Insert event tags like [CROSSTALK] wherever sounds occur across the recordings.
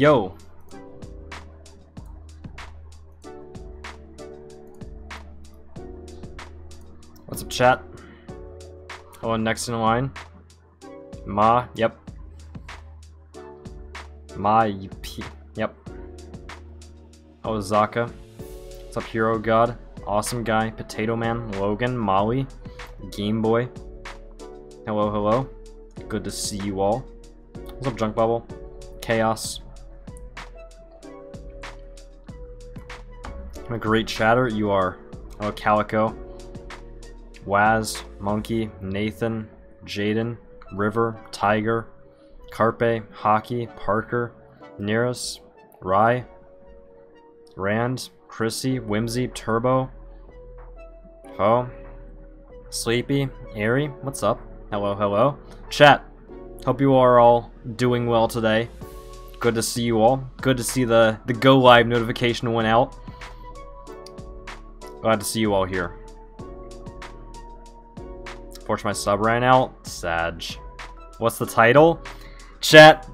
Yo. What's up, chat? And next in line. Ma, yep. Ma, yep. Oh, Zaka. What's up, Hero God? Awesome Guy, Potato Man, Logan, Molly, Game Boy. Hello, hello. Good to see you all. What's up, Junk Bubble? Chaos. I'm a great chatter. You are. Oh, Calico. Waz, Monkey, Nathan, Jaden, River, Tiger, Carpe, Hockey, Parker, Nearus, Rye, Rand, Chrissy, Whimsy, Turbo, Ho, Sleepy, Airy, what's up? Hello, hello. Chat, hope you are all doing well today. Good to see you all. Good to see the, the go live notification went out. Glad to see you all here. Unfortunately, my sub ran out. Sag. What's the title? Chat.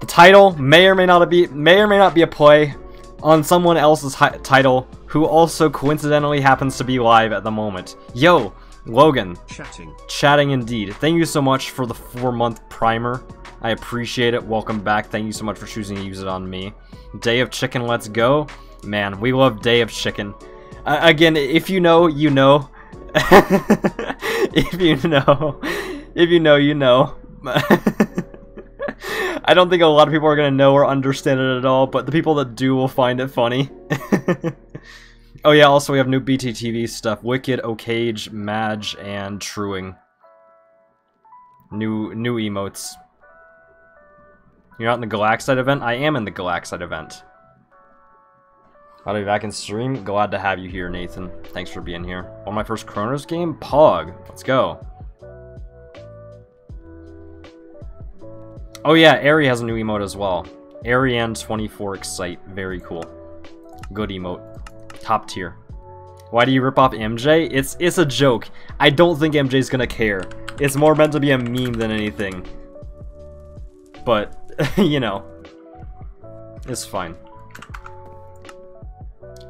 The title may or may not be may or may not be a play on someone else's title who also coincidentally happens to be live at the moment. Yo, Logan. Chatting. Chatting indeed. Thank you so much for the four month primer. I appreciate it. Welcome back. Thank you so much for choosing to use it on me. Day of Chicken, let's go. Man, we love Day of Chicken. Uh, again, if you know, you know. [LAUGHS] if you know, if you know, you know. [LAUGHS] I don't think a lot of people are going to know or understand it at all, but the people that do will find it funny. [LAUGHS] oh yeah, also we have new BTTV stuff. Wicked, Okage, Madge, and Truing. New new emotes. You're not in the Galaxite event? I am in the Galaxite event. I'll be back in stream. Glad to have you here, Nathan. Thanks for being here. On my first Chronos game? Pog. Let's go. Oh yeah, Ari has a new emote as well. Ariane24 Excite. Very cool. Good emote. Top tier. Why do you rip off MJ? It's it's a joke. I don't think MJ's gonna care. It's more meant to be a meme than anything. But, [LAUGHS] you know. It's fine.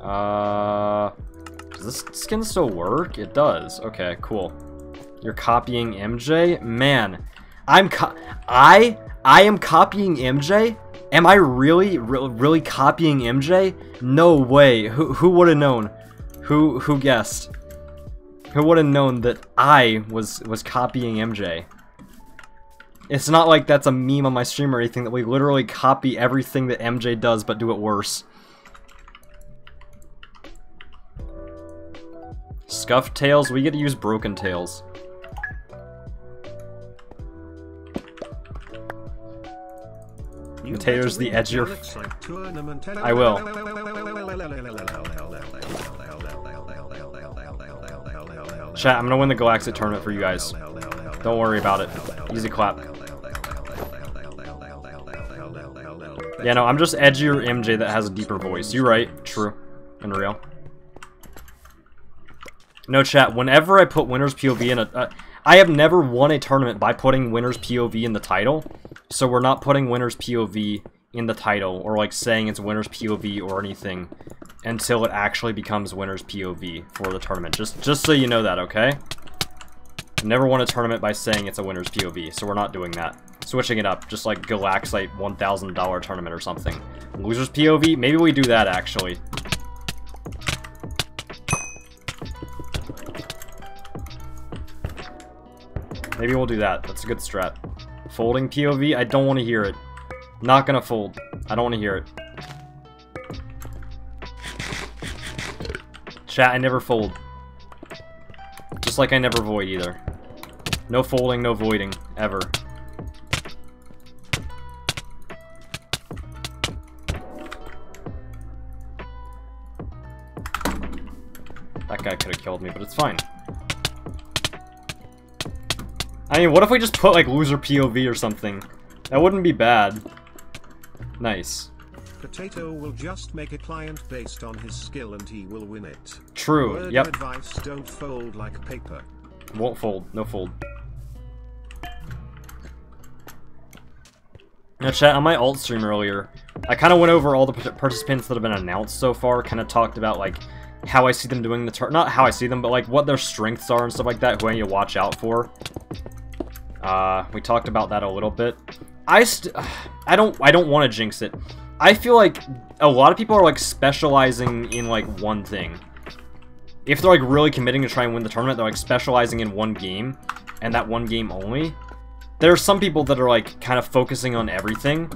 Uh, does this skin still work? It does. Okay, cool. You're copying MJ? Man, I'm I I am copying MJ? Am I really re really copying MJ? No way. Who who would have known? Who who guessed? Who would have known that I was was copying MJ? It's not like that's a meme on my stream or anything that we literally copy everything that MJ does but do it worse. Scuffed tails, we get to use broken tails. Potatoes the edgier. I will. Chat, I'm gonna win the Galaxy tournament for you guys. Don't worry about it. Easy clap. Yeah, no, I'm just edgier MJ that has a deeper voice. You're right. True. And real. No chat, whenever I put winner's POV in a... Uh, I have never won a tournament by putting winner's POV in the title, so we're not putting winner's POV in the title, or like saying it's winner's POV or anything, until it actually becomes winner's POV for the tournament. Just, just so you know that, okay? never won a tournament by saying it's a winner's POV, so we're not doing that. Switching it up, just like Galaxite $1,000 tournament or something. Loser's POV? Maybe we do that, actually. Maybe we'll do that. That's a good strat. Folding POV? I don't want to hear it. Not gonna fold. I don't want to hear it. Chat, I never fold. Just like I never void either. No folding, no voiding. Ever. That guy could have killed me, but it's fine. I mean, what if we just put, like, loser POV or something? That wouldn't be bad. Nice. Potato will just make a client based on his skill and he will win it. True, Word yep. advice, don't fold like paper. Won't fold, no fold. Now chat, on my alt stream earlier, I kind of went over all the participants that have been announced so far, kind of talked about, like, how I see them doing the turn. Not how I see them, but, like, what their strengths are and stuff like that, who I need to watch out for. Uh, we talked about that a little bit. I [SIGHS] I don't I don't want to jinx it. I feel like a lot of people are like specializing in like one thing. If they're like really committing to try and win the tournament, they're like specializing in one game and that one game only. There are some people that are like kind of focusing on everything.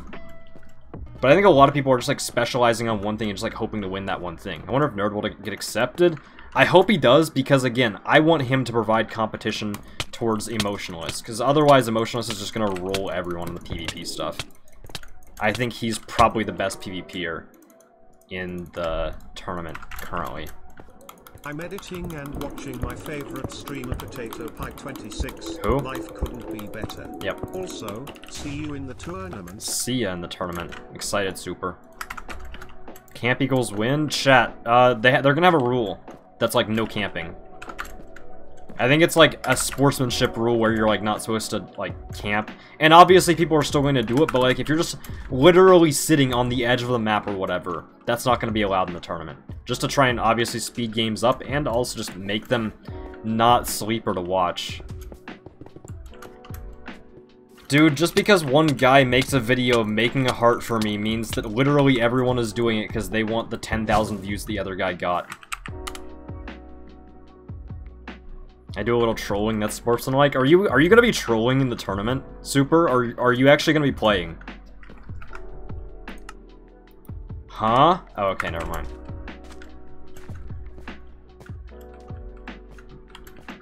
But I think a lot of people are just like specializing on one thing and just like hoping to win that one thing. I wonder if Nerd will get accepted. I hope he does because again, I want him to provide competition towards Emotionalist because otherwise Emotionalist is just going to roll everyone in the PvP stuff. I think he's probably the best PvPer in the tournament currently. I'm editing and watching my favorite streamer Potato Pie 26. Who? Life couldn't be better. Yep. Also, see you in the tournament. See ya in the tournament. Excited super. Camp Eagles win? Chat, uh, they they're gonna have a rule that's like no camping. I think it's like a sportsmanship rule where you're like not supposed to like camp. And obviously people are still going to do it, but like if you're just literally sitting on the edge of the map or whatever, that's not going to be allowed in the tournament. Just to try and obviously speed games up and also just make them not sleeper to watch. Dude, just because one guy makes a video of making a heart for me means that literally everyone is doing it because they want the 10,000 views the other guy got. I do a little trolling that's sportsmanlike. Are you are you gonna be trolling in the tournament, Super? Or are you actually gonna be playing? Huh? Oh, okay, never mind.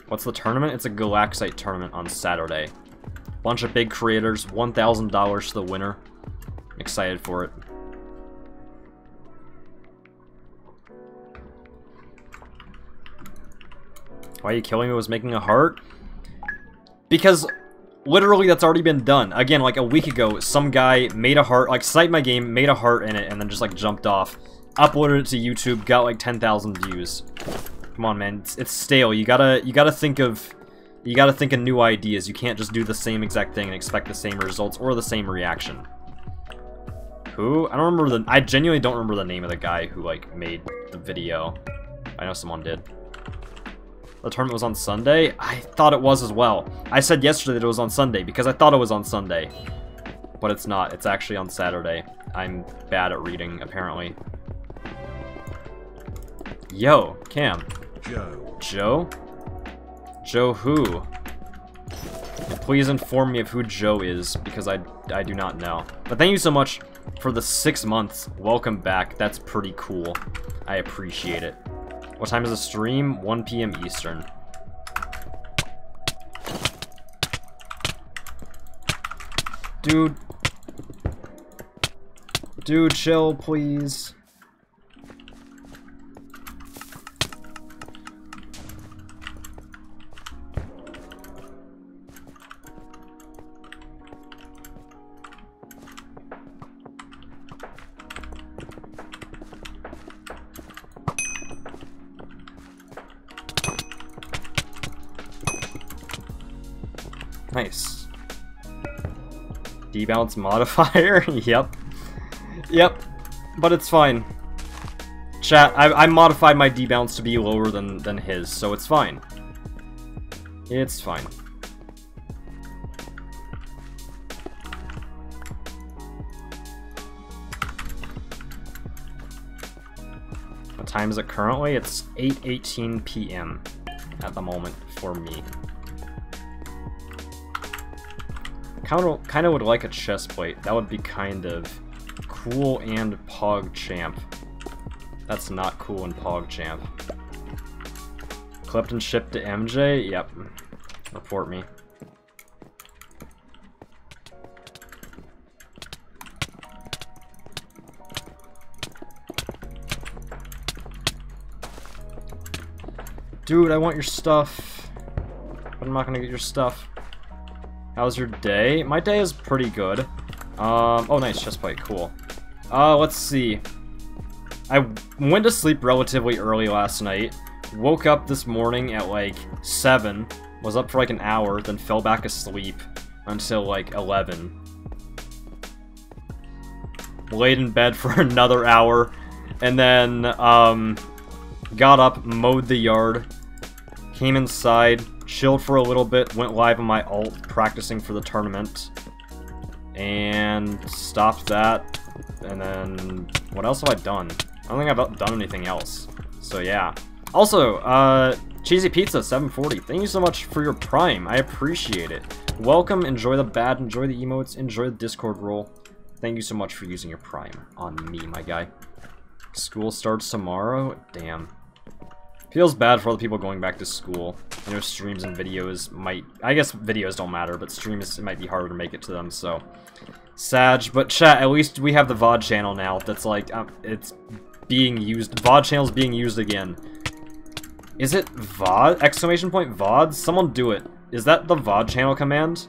What's the tournament? It's a Galaxite tournament on Saturday. Bunch of big creators, $1,000 to the winner. Excited for it. Why are you killing me was making a heart? Because literally that's already been done. Again, like a week ago, some guy made a heart, like sniped my game, made a heart in it, and then just like jumped off. Uploaded it to YouTube, got like 10,000 views. Come on, man, it's, it's stale. You gotta, you gotta think of, you gotta think of new ideas. You can't just do the same exact thing and expect the same results or the same reaction. Who? I don't remember the, I genuinely don't remember the name of the guy who like made the video. I know someone did. The tournament was on Sunday? I thought it was as well. I said yesterday that it was on Sunday because I thought it was on Sunday. But it's not. It's actually on Saturday. I'm bad at reading, apparently. Yo, Cam. Joe. Joe? Joe who? please inform me of who Joe is, because I, I do not know. But thank you so much for the six months. Welcome back. That's pretty cool. I appreciate it. What time is the stream? 1 p.m. Eastern. Dude. Dude, chill, please. Debounce modifier? [LAUGHS] yep. Yep. But it's fine. Chat, I, I modified my debounce to be lower than, than his, so it's fine. It's fine. What time is it currently? It's 8.18 p.m. at the moment for me. Kind of, kind of would like a chest plate. That would be kind of cool and PogChamp. That's not cool and PogChamp. Clipped and shipped to MJ? Yep. Report me. Dude, I want your stuff. But I'm not gonna get your stuff. How's your day? My day is pretty good. Um, oh, nice, chest plate, cool. Uh, let's see. I went to sleep relatively early last night, woke up this morning at like 7, was up for like an hour, then fell back asleep until like 11. laid in bed [LAUGHS] for another hour, and then um, got up, mowed the yard, came inside, chilled for a little bit, went live on my alt, practicing for the tournament, and stopped that, and then what else have I done? I don't think I've done anything else. So yeah. Also, uh, Cheesy Pizza 740, thank you so much for your prime. I appreciate it. Welcome, enjoy the bad, enjoy the emotes, enjoy the Discord role. Thank you so much for using your prime on me, my guy. School starts tomorrow? Damn. Feels bad for all the people going back to school. You know, streams and videos might... I guess videos don't matter, but streams, it might be harder to make it to them, so... Sag, but chat, at least we have the VOD channel now that's like, um, it's being used. VOD channel's being used again. Is it VOD? Exclamation point VOD? Someone do it. Is that the VOD channel command?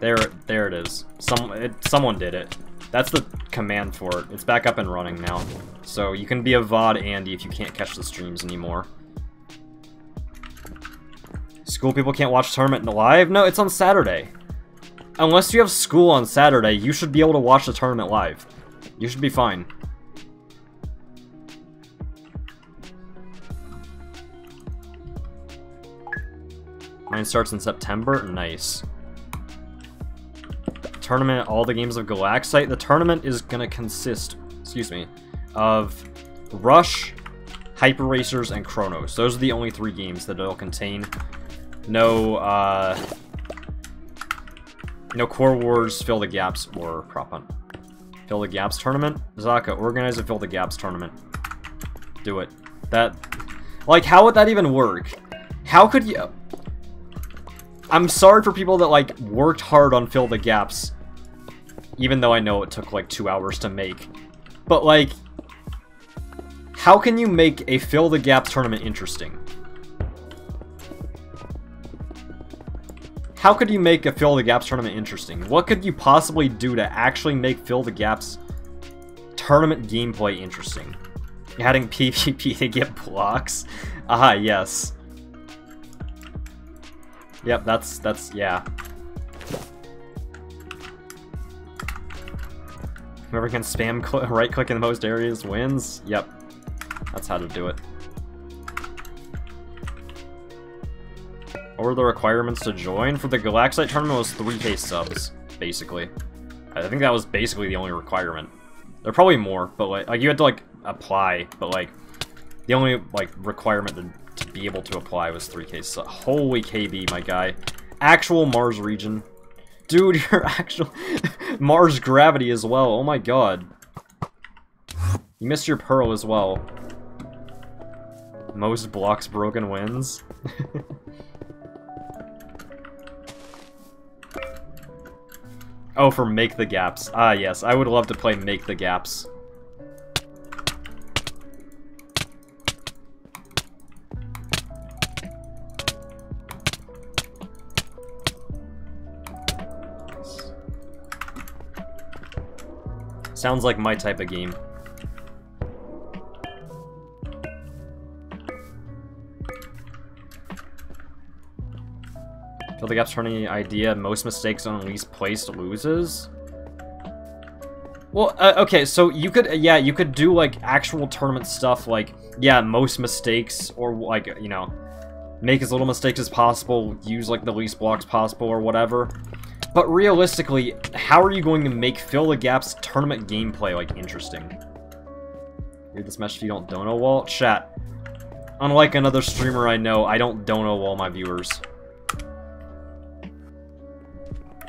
There, there it is. Some, it, someone did it. That's the command for it. It's back up and running now. So you can be a VOD Andy if you can't catch the streams anymore. School people can't watch tournament live? No, it's on Saturday. Unless you have school on Saturday, you should be able to watch the tournament live. You should be fine. Mine starts in September? Nice. Tournament, all the games of Galaxite. The tournament is gonna consist, excuse me, of Rush, Hyper Racers, and Chronos. Those are the only three games that it'll contain. No, uh... No Core Wars, Fill the Gaps, or Prop Hunt. Fill the Gaps tournament? Zaka, organize a Fill the Gaps tournament. Do it. That... Like, how would that even work? How could you... I'm sorry for people that, like, worked hard on Fill the Gaps. Even though I know it took, like, two hours to make. But, like... How can you make a Fill the Gaps tournament interesting? How could you make a Fill the Gaps tournament interesting? What could you possibly do to actually make Fill the Gaps tournament gameplay interesting? Adding PvP to get blocks? Ah, yes. Yep, that's, that's, yeah. Whoever can spam cl [LAUGHS] right click in the most areas wins? Yep. That's how to do it. What were the requirements to join? For the Galaxite tournament was 3k subs, basically. I think that was basically the only requirement. There are probably more, but like, like you had to like apply, but like the only like requirement to, be able to apply was 3k subs. Holy KB, my guy. Actual Mars region. Dude, [LAUGHS] you're actual [LAUGHS] Mars gravity as well. Oh my god. You missed your pearl as well. Most blocks broken wins. [LAUGHS] Oh, for Make the Gaps. Ah, yes. I would love to play Make the Gaps. Sounds like my type of game. Fill the gaps for any idea. Most mistakes on least placed loses. Well, uh, okay, so you could, uh, yeah, you could do, like, actual tournament stuff, like, yeah, most mistakes, or, like, you know, make as little mistakes as possible, use, like, the least blocks possible, or whatever. But realistically, how are you going to make Fill the Gaps tournament gameplay, like, interesting? Read this message if you don't dono wall? Chat. Unlike another streamer I know, I don't dono wall my viewers.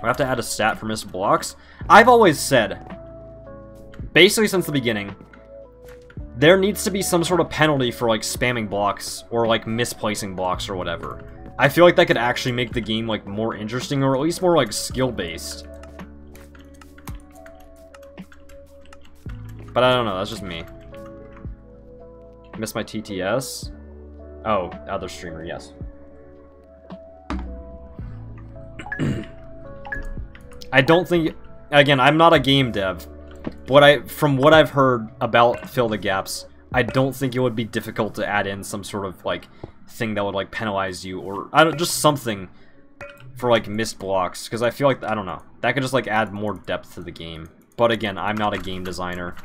I have to add a stat for missed blocks. I've always said, basically since the beginning, there needs to be some sort of penalty for like spamming blocks or like misplacing blocks or whatever. I feel like that could actually make the game like more interesting or at least more like skill-based. But I don't know, that's just me. Miss my TTS? Oh, other streamer, yes. [CLEARS THROAT] I don't think... Again, I'm not a game dev. What I, from what I've heard about Fill the Gaps, I don't think it would be difficult to add in some sort of, like, thing that would, like, penalize you, or, I don't, just something for like missed blocks because I feel like I don't know that could just like add more depth to the game. But again, I'm not a game designer.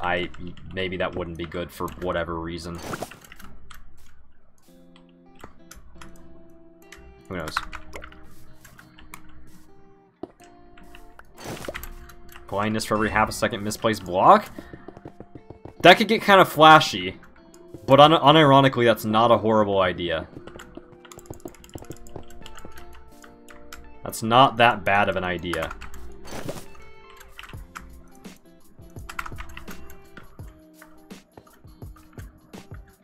I maybe that wouldn't be good for whatever reason. Who knows? Blindness for every half a second misplaced block? That could get kind of flashy, but un unironically, that's not a horrible idea. That's not that bad of an idea.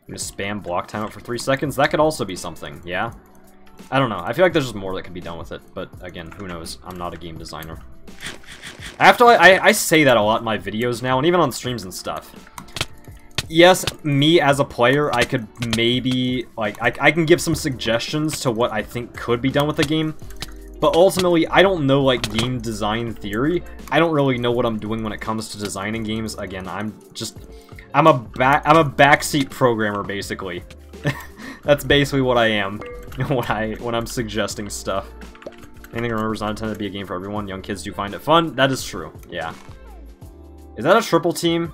You just spam block timeout for three seconds? That could also be something, yeah? I don't know. I feel like there's just more that could be done with it, but again, who knows? I'm not a game designer. I have to, I, I say that a lot in my videos now, and even on streams and stuff. Yes, me as a player, I could maybe, like, I, I can give some suggestions to what I think could be done with the game, but ultimately, I don't know, like, game design theory. I don't really know what I'm doing when it comes to designing games. Again, I'm just... I'm a back I'm a backseat programmer basically. [LAUGHS] That's basically what I am [LAUGHS] when I when I'm suggesting stuff. Anything remember is not intended to be a game for everyone. Young kids do find it fun. That is true. Yeah. Is that a triple team?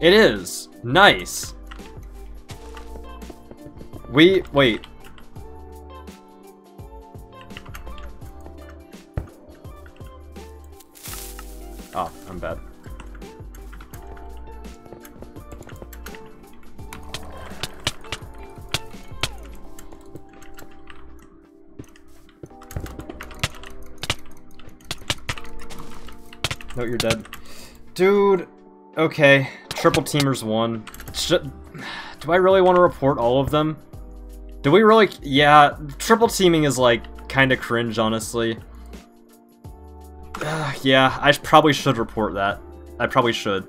It is. Nice. We wait. Oh, I'm bad. No, you're dead. Dude, okay. Triple Teamers won. Should, do I really want to report all of them? Do we really... Yeah, triple teaming is, like, kind of cringe, honestly. Uh, yeah, I probably should report that. I probably should.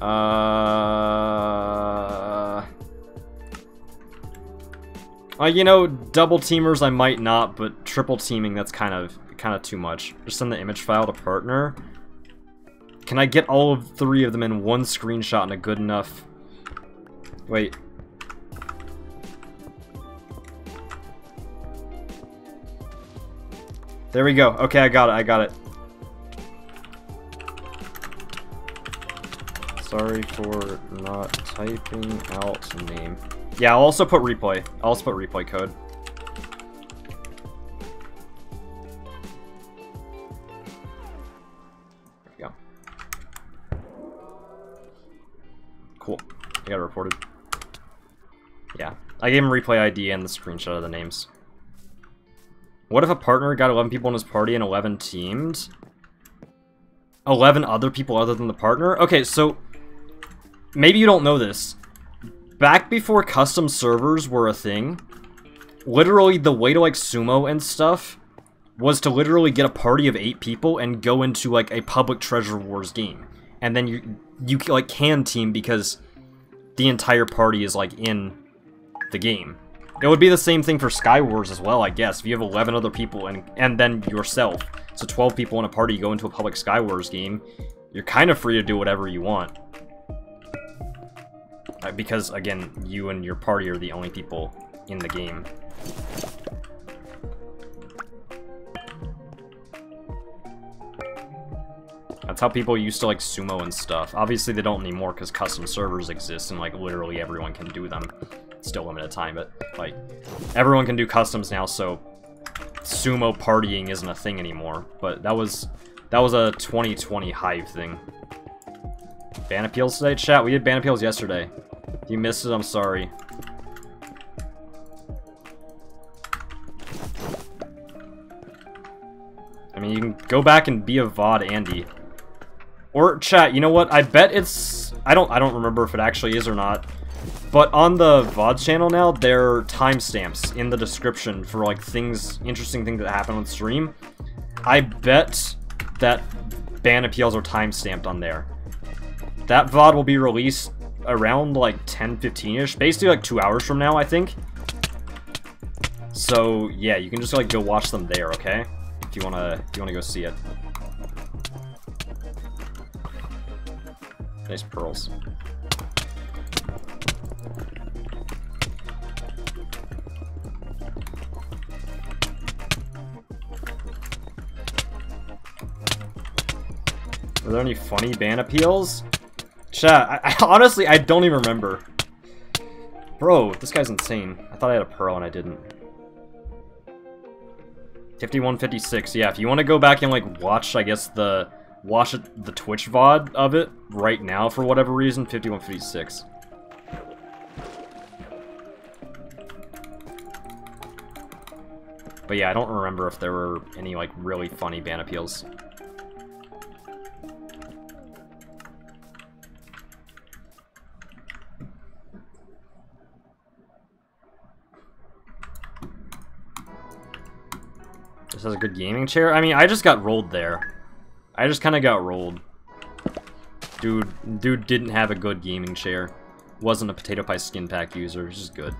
Uh... Uh, you know, double teamers I might not, but triple teaming, that's kind of kind of too much. Just send the image file to partner. Can I get all of three of them in one screenshot in a good enough... Wait. There we go. Okay, I got it. I got it. Sorry for not typing out name. Yeah, I'll also put replay. I'll also put replay code. Cool. I got reported. Yeah. I gave him replay ID and the screenshot of the names. What if a partner got 11 people in his party and 11 teamed? 11 other people other than the partner? Okay, so... Maybe you don't know this. Back before custom servers were a thing, literally the way to like sumo and stuff was to literally get a party of 8 people and go into like a public treasure wars game. And then you you like can team because the entire party is like in the game. It would be the same thing for Skywars as well, I guess. If you have 11 other people and and then yourself, so 12 people in a party go into a public Skywars game, you're kind of free to do whatever you want. Uh, because, again, you and your party are the only people in the game. That's how people used to like sumo and stuff. Obviously they don't anymore because custom servers exist and like literally everyone can do them. Still limited time, but like everyone can do customs now, so sumo partying isn't a thing anymore. But that was that was a 2020 Hive thing. Ban appeals today, chat. We did ban appeals yesterday. If you missed it, I'm sorry. I mean, you can go back and be a VOD Andy. Or chat, you know what? I bet it's I don't I don't remember if it actually is or not. But on the VOD channel now, there are timestamps in the description for like things interesting things that happen on stream. I bet that ban appeals are timestamped on there. That VOD will be released around like 10-15ish, basically like two hours from now, I think. So yeah, you can just like go watch them there, okay? If you wanna if you wanna go see it. Nice pearls. Are there any funny ban appeals? Chat, I, [LAUGHS] I, honestly, I don't even remember. Bro, this guy's insane. I thought I had a pearl and I didn't. 5156, yeah, if you want to go back and, like, watch, I guess, the Watch the Twitch VOD of it right now for whatever reason, 5156. But yeah, I don't remember if there were any, like, really funny ban appeals. This has a good gaming chair? I mean, I just got rolled there. I just kind of got rolled. Dude, dude didn't have a good gaming chair. Wasn't a Potato Pie skin pack user, which is good.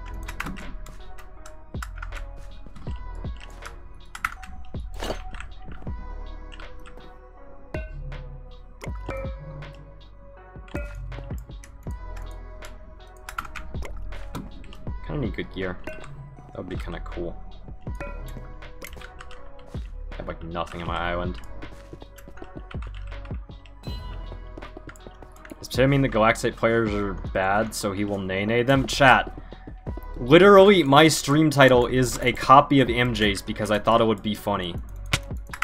Kinda need good gear. That would be kinda cool. I have like nothing on my island. Tim mean the Galaxite players are bad, so he will nay-nay them? Chat. Literally, my stream title is a copy of MJ's because I thought it would be funny.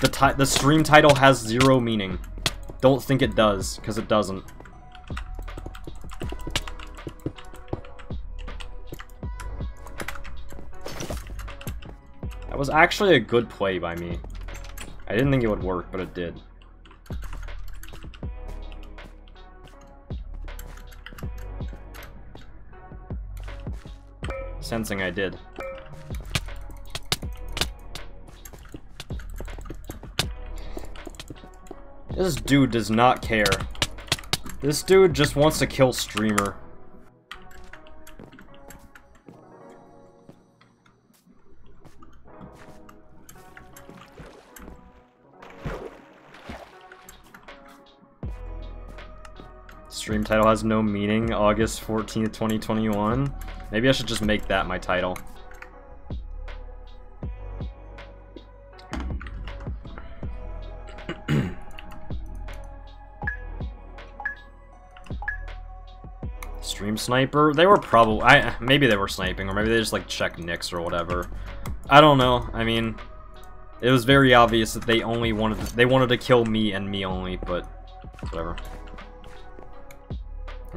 The, the stream title has zero meaning. Don't think it does, because it doesn't. That was actually a good play by me. I didn't think it would work, but it did. Sensing I did. This dude does not care. This dude just wants to kill streamer. Stream title has no meaning, August 14th, 2021. Maybe I should just make that my title. [CLEARS THROAT] Stream sniper? They were probably... I Maybe they were sniping, or maybe they just, like, checked nicks or whatever. I don't know. I mean, it was very obvious that they only wanted... They wanted to kill me and me only, but... Whatever.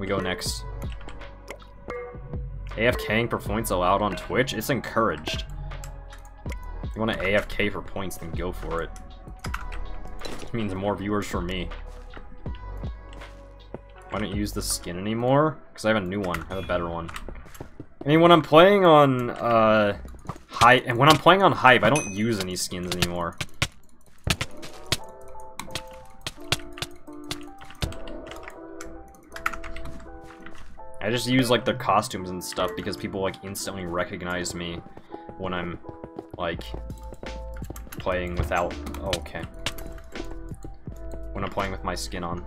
We go next. AFKing for points allowed on Twitch? It's encouraged. If you want to AFK for points, then go for it. It means more viewers for me. Why don't you use the skin anymore? Because I have a new one. I have a better one. I mean, when I'm playing on, uh, Hive, and when I'm playing on Hive, I don't use any skins anymore. I just use, like, the costumes and stuff because people, like, instantly recognize me when I'm, like, playing without... Oh, okay. When I'm playing with my skin on.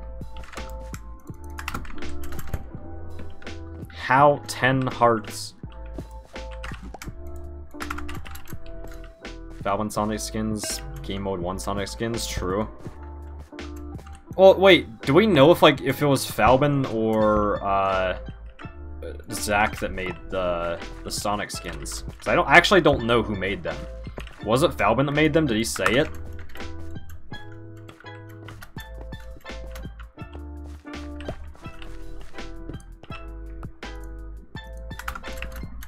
How 10 hearts? Falbin Sonic skins, Game Mode 1 Sonic skins, true. Well, wait, do we know if, like, if it was Falbin or, uh... Zach that made the the Sonic skins. I don't I actually don't know who made them. Was it Falbin that made them? Did he say it?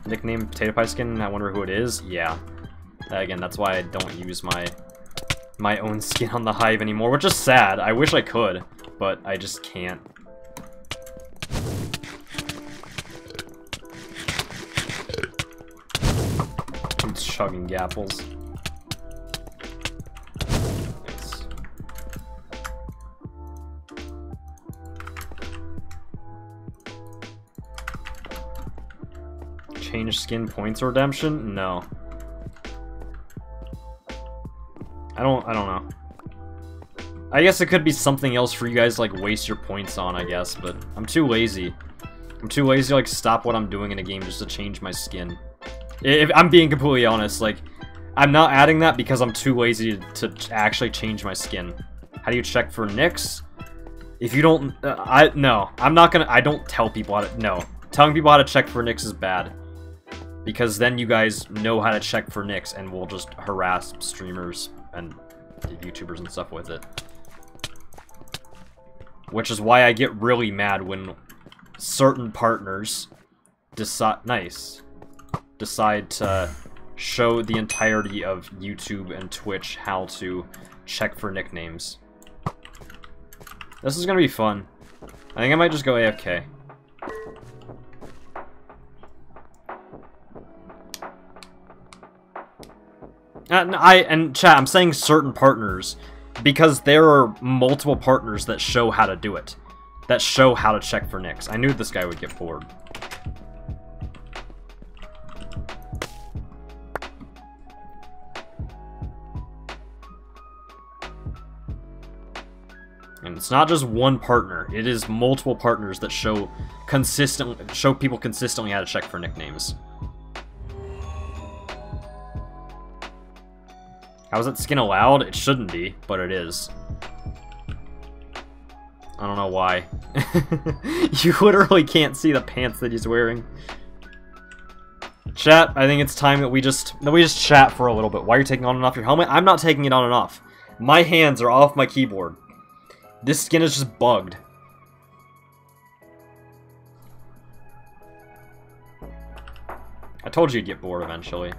Nickname Potato Pie Skin, I wonder who it is? Yeah. Again, that's why I don't use my my own skin on the Hive anymore, which is sad. I wish I could, but I just can't. Chugging gapples. Change skin points redemption? No. I don't I don't know. I guess it could be something else for you guys like waste your points on, I guess, but I'm too lazy. I'm too lazy to like stop what I'm doing in a game just to change my skin. If I'm being completely honest, like, I'm not adding that because I'm too lazy to, actually change my skin. How do you check for nicks? If you don't, uh, I no, I'm not gonna. I don't tell people how to. No, telling people how to check for nicks is bad, because then you guys know how to check for nicks, and we'll just harass streamers and YouTubers and stuff with it. Which is why I get really mad when certain partners decide nice decide to show the entirety of YouTube and Twitch how to check for nicknames. This is gonna be fun. I think I might just go AFK. And uh, I and chat, I'm saying certain partners because there are multiple partners that show how to do it. That show how to check for nicks. I knew this guy would get bored. And it's not just one partner, it is multiple partners that show consistent show people consistently how to check for nicknames. How is that skin allowed? It shouldn't be, but it is. I don't know why. [LAUGHS] you literally can't see the pants that he's wearing. Chat, I think it's time that we just that we just chat for a little bit. Why are you taking on and off your helmet? I'm not taking it on and off. My hands are off my keyboard. This skin is just bugged. I told you you'd get bored eventually.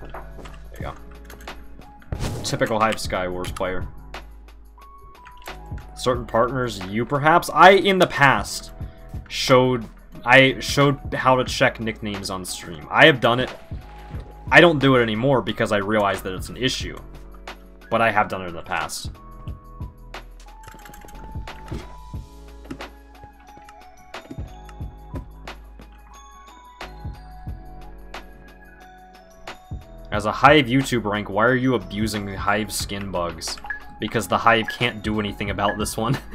There you go. typical Hive Skywars player. Certain partners, you perhaps? I, in the past, showed I showed how to check nicknames on stream. I have done it. I don't do it anymore because I realize that it's an issue. But I have done it in the past. As a Hive YouTube rank, why are you abusing Hive skin bugs? Because the Hive can't do anything about this one. [LAUGHS]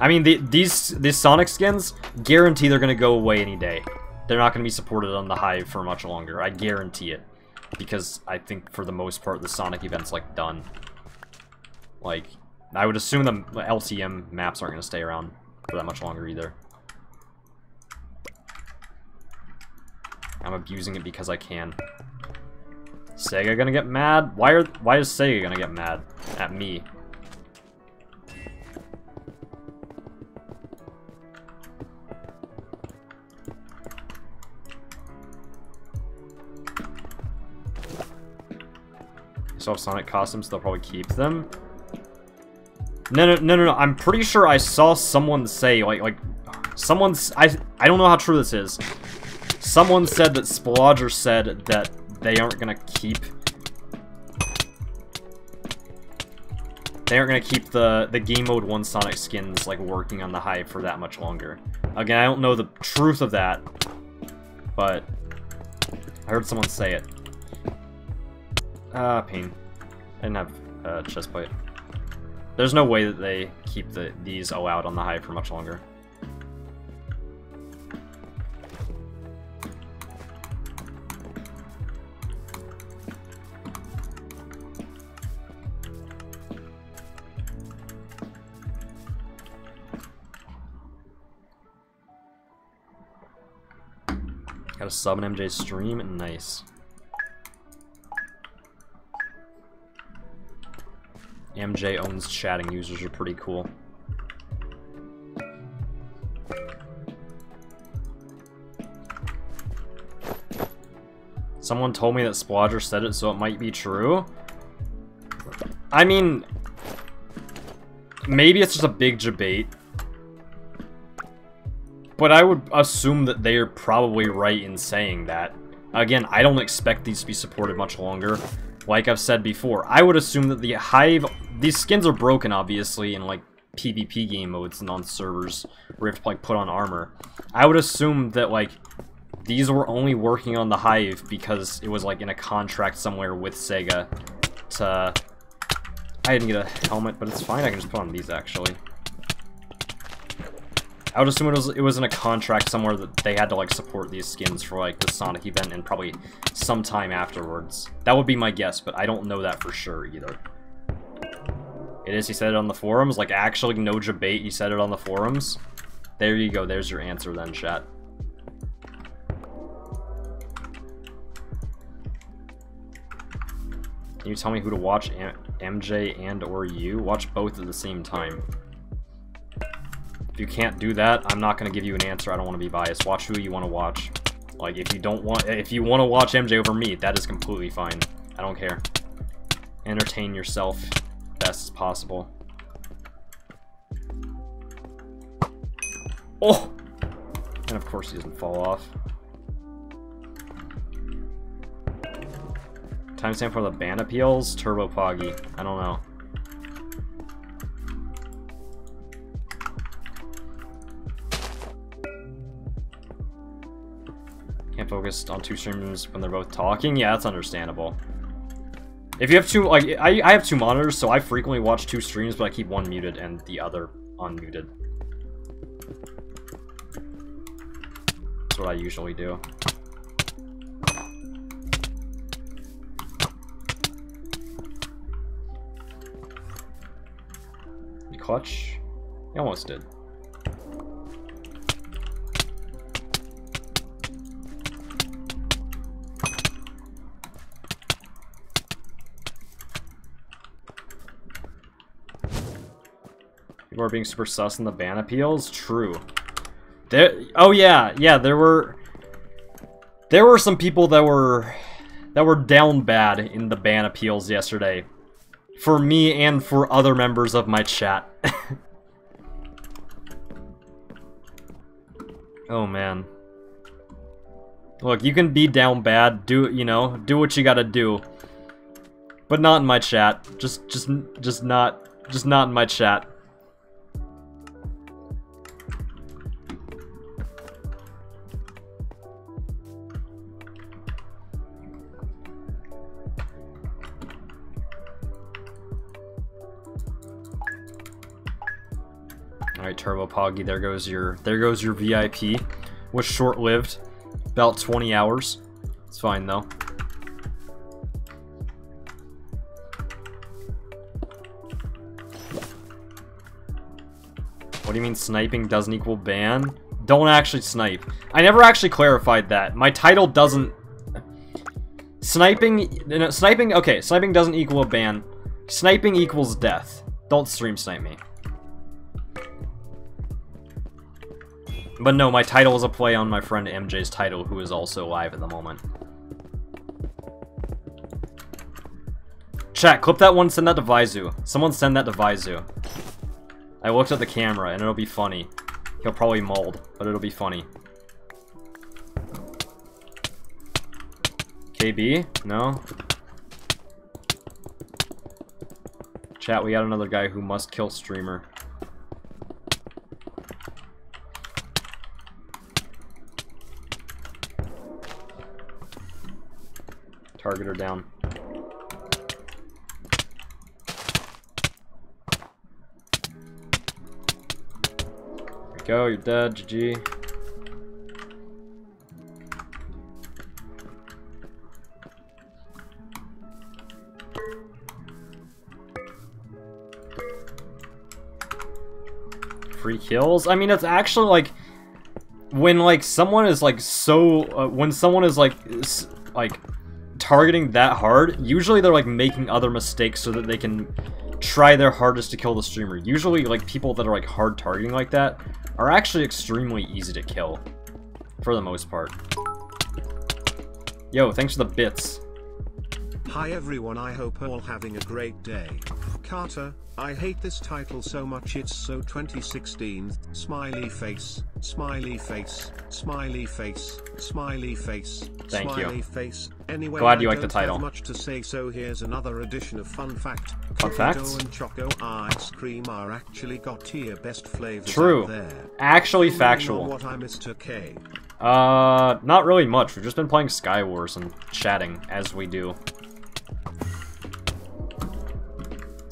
I mean, the, these these Sonic skins, guarantee they're to go away any day. They're not going to be supported on the Hive for much longer. I guarantee it. Because I think, for the most part, the Sonic event's, like, done. Like, I would assume the LTM maps aren't going to stay around for that much longer either. I'm abusing it because I can. Sega gonna get mad? Why are why is Sega gonna get mad at me? Have Sonic costumes, they'll probably keep them. No, no, no, no, no. I'm pretty sure I saw someone say, like, like, someone's, I, I don't know how true this is, Someone said that Splodger said that they aren't gonna keep... They aren't gonna keep the, the Game Mode 1 Sonic skins, like, working on the Hive for that much longer. Again, I don't know the truth of that, but I heard someone say it. Ah, uh, pain. I didn't have uh, chest plate. There's no way that they keep the these allowed on the Hive for much longer. Got a sub in MJ's stream? Nice. MJ owns chatting users are pretty cool. Someone told me that Splodger said it, so it might be true. I mean, maybe it's just a big debate. But I would assume that they are probably right in saying that. Again, I don't expect these to be supported much longer. Like I've said before, I would assume that the Hive... These skins are broken, obviously, in, like, PvP game modes and on servers where you have to, like, put on armor. I would assume that, like, these were only working on the Hive because it was, like, in a contract somewhere with Sega to... I didn't get a helmet, but it's fine. I can just put on these, actually. I would assume it was it was in a contract somewhere that they had to like support these skins for like the Sonic event and probably sometime afterwards. That would be my guess, but I don't know that for sure either. It is, he said it on the forums, like actually no debate, he said it on the forums. There you go, there's your answer then, chat. Can you tell me who to watch, MJ and or you? Watch both at the same time. If you can't do that, I'm not going to give you an answer. I don't want to be biased. Watch who you want to watch. Like, if you don't want- if you want to watch MJ over me, that is completely fine. I don't care. Entertain yourself best as possible. Oh! And of course he doesn't fall off. Timestamp for the ban appeals? Turbo Poggy. I don't know. Can't focus on two streams when they're both talking? Yeah, that's understandable. If you have two, like, I, I have two monitors, so I frequently watch two streams, but I keep one muted and the other unmuted. That's what I usually do. You clutch? You almost did. Being super sus in the ban appeals? True. There, oh yeah, yeah, there were... There were some people that were... That were down bad in the ban appeals yesterday. For me and for other members of my chat. [LAUGHS] oh man. Look, you can be down bad, do, you know, do what you gotta do. But not in my chat. Just, just, just not, just not in my chat. Turbo Poggy, there goes your there goes your VIP. Was short-lived. About 20 hours. It's fine though. What do you mean sniping doesn't equal ban? Don't actually snipe. I never actually clarified that. My title doesn't... Sniping... Sniping... Okay, sniping doesn't equal a ban. Sniping equals death. Don't stream snipe me. But no, my title is a play on my friend MJ's title, who is also live at the moment. Chat, clip that one, send that to Vhyzu. Someone send that to Vhyzu. I looked at the camera, and it'll be funny. He'll probably mold, but it'll be funny. KB? No? Chat, we got another guy who must kill streamer. Target her down. There we go, you're dead, GG. Free kills? I mean, it's actually like when like someone is like so uh, when someone is like like targeting that hard, usually they're like making other mistakes so that they can try their hardest to kill the streamer. Usually like people that are like hard targeting like that are actually extremely easy to kill for the most part. Yo, thanks for the bits. Hi everyone I hope all having a great day. Carter, I hate this title so much it's so 2016, smiley face, smiley face, smiley face, smiley face, Thank smiley you. face. Anyway, Glad you I like the title. much to say so here's another edition of Fun Fact. Fun facts? and choco ice cream are actually got tier best flavors True. out there. Actually factual. What I Mr. K. Uh, not really much. We've just been playing Skywars and chatting as we do.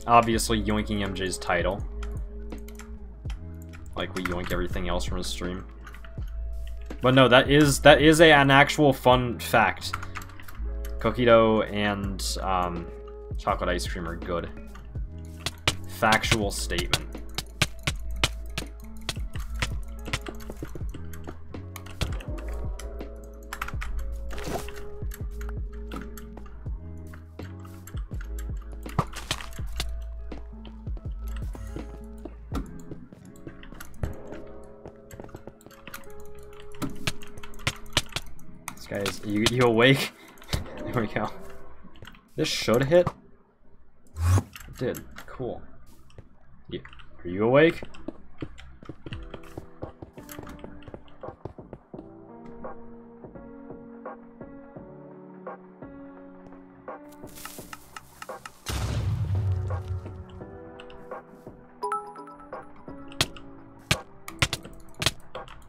Obviously, yoinking MJ's title. Like we yoink everything else from his stream. But no, that is that is a, an actual fun fact. Cookie dough and um, chocolate ice cream are good. Factual statement. Awake? [LAUGHS] there we go. This should hit. It did. Cool. Yeah. Are you awake?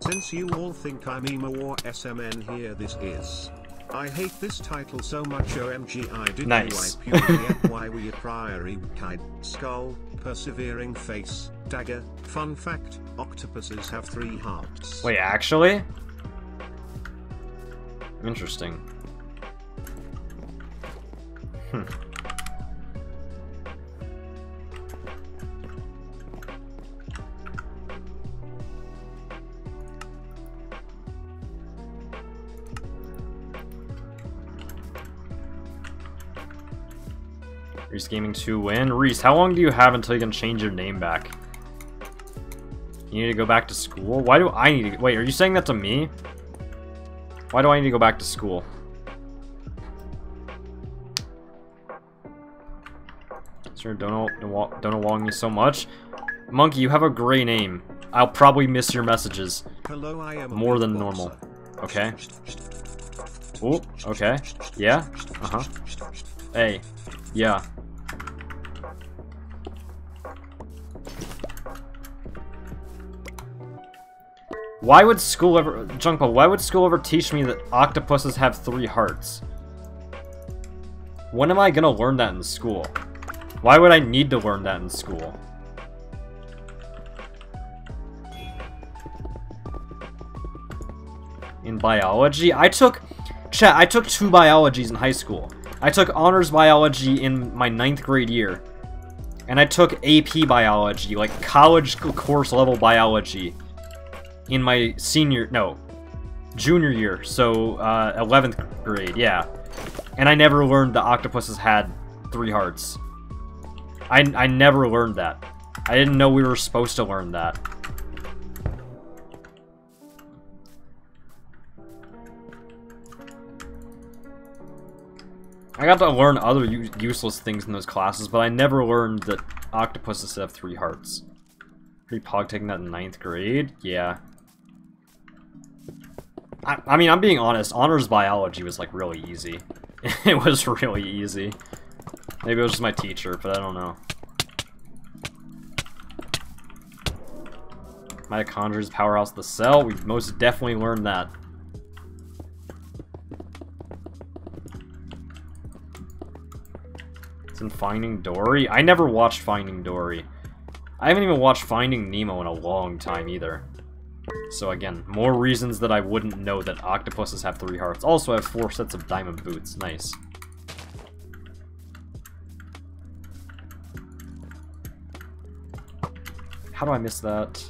Since you all think I'm emo or SMN here this is. I hate this title so much OMG I did Nice. you I purely why we priory kite skull persevering face dagger fun fact octopuses have three hearts Wait, actually? Interesting. Hmm. Reece Gaming 2 win. Reece, how long do you have until you can change your name back? You need to go back to school? Why do I need to- wait, are you saying that to me? Why do I need to go back to school? Sir, don't don't don't along me so much. Monkey, you have a gray name. I'll probably miss your messages. Hello I am More than normal. Okay. Oh, okay. Yeah? Uh-huh. Hey. Yeah. Why would school ever... Junkpo, why would school ever teach me that octopuses have three hearts? When am I gonna learn that in school? Why would I need to learn that in school? In biology? I took... Chat, I took two biologies in high school. I took honors biology in my ninth grade year. And I took AP biology, like college course level biology, in my senior, no, junior year, so uh, 11th grade, yeah. And I never learned that octopuses had three hearts. I, I never learned that. I didn't know we were supposed to learn that. I got to learn other useless things in those classes, but I never learned that octopuses have three hearts. Pretty pog taking that in ninth grade? Yeah. I, I mean, I'm being honest, honors biology was like really easy. [LAUGHS] it was really easy. Maybe it was just my teacher, but I don't know. Mitochondria's powerhouse of the cell, we most definitely learned that. In Finding Dory? I never watched Finding Dory. I haven't even watched Finding Nemo in a long time either. So again, more reasons that I wouldn't know that octopuses have three hearts. Also, I have four sets of diamond boots. Nice. How do I miss that?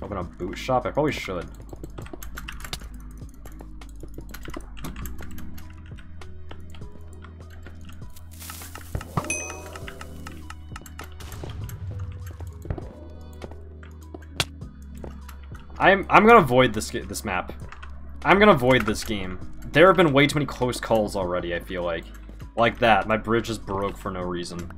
Open a boot shop? I probably should. I'm I'm gonna avoid this this map. I'm gonna avoid this game. There have been way too many close calls already. I feel like, like that. My bridge just broke for no reason.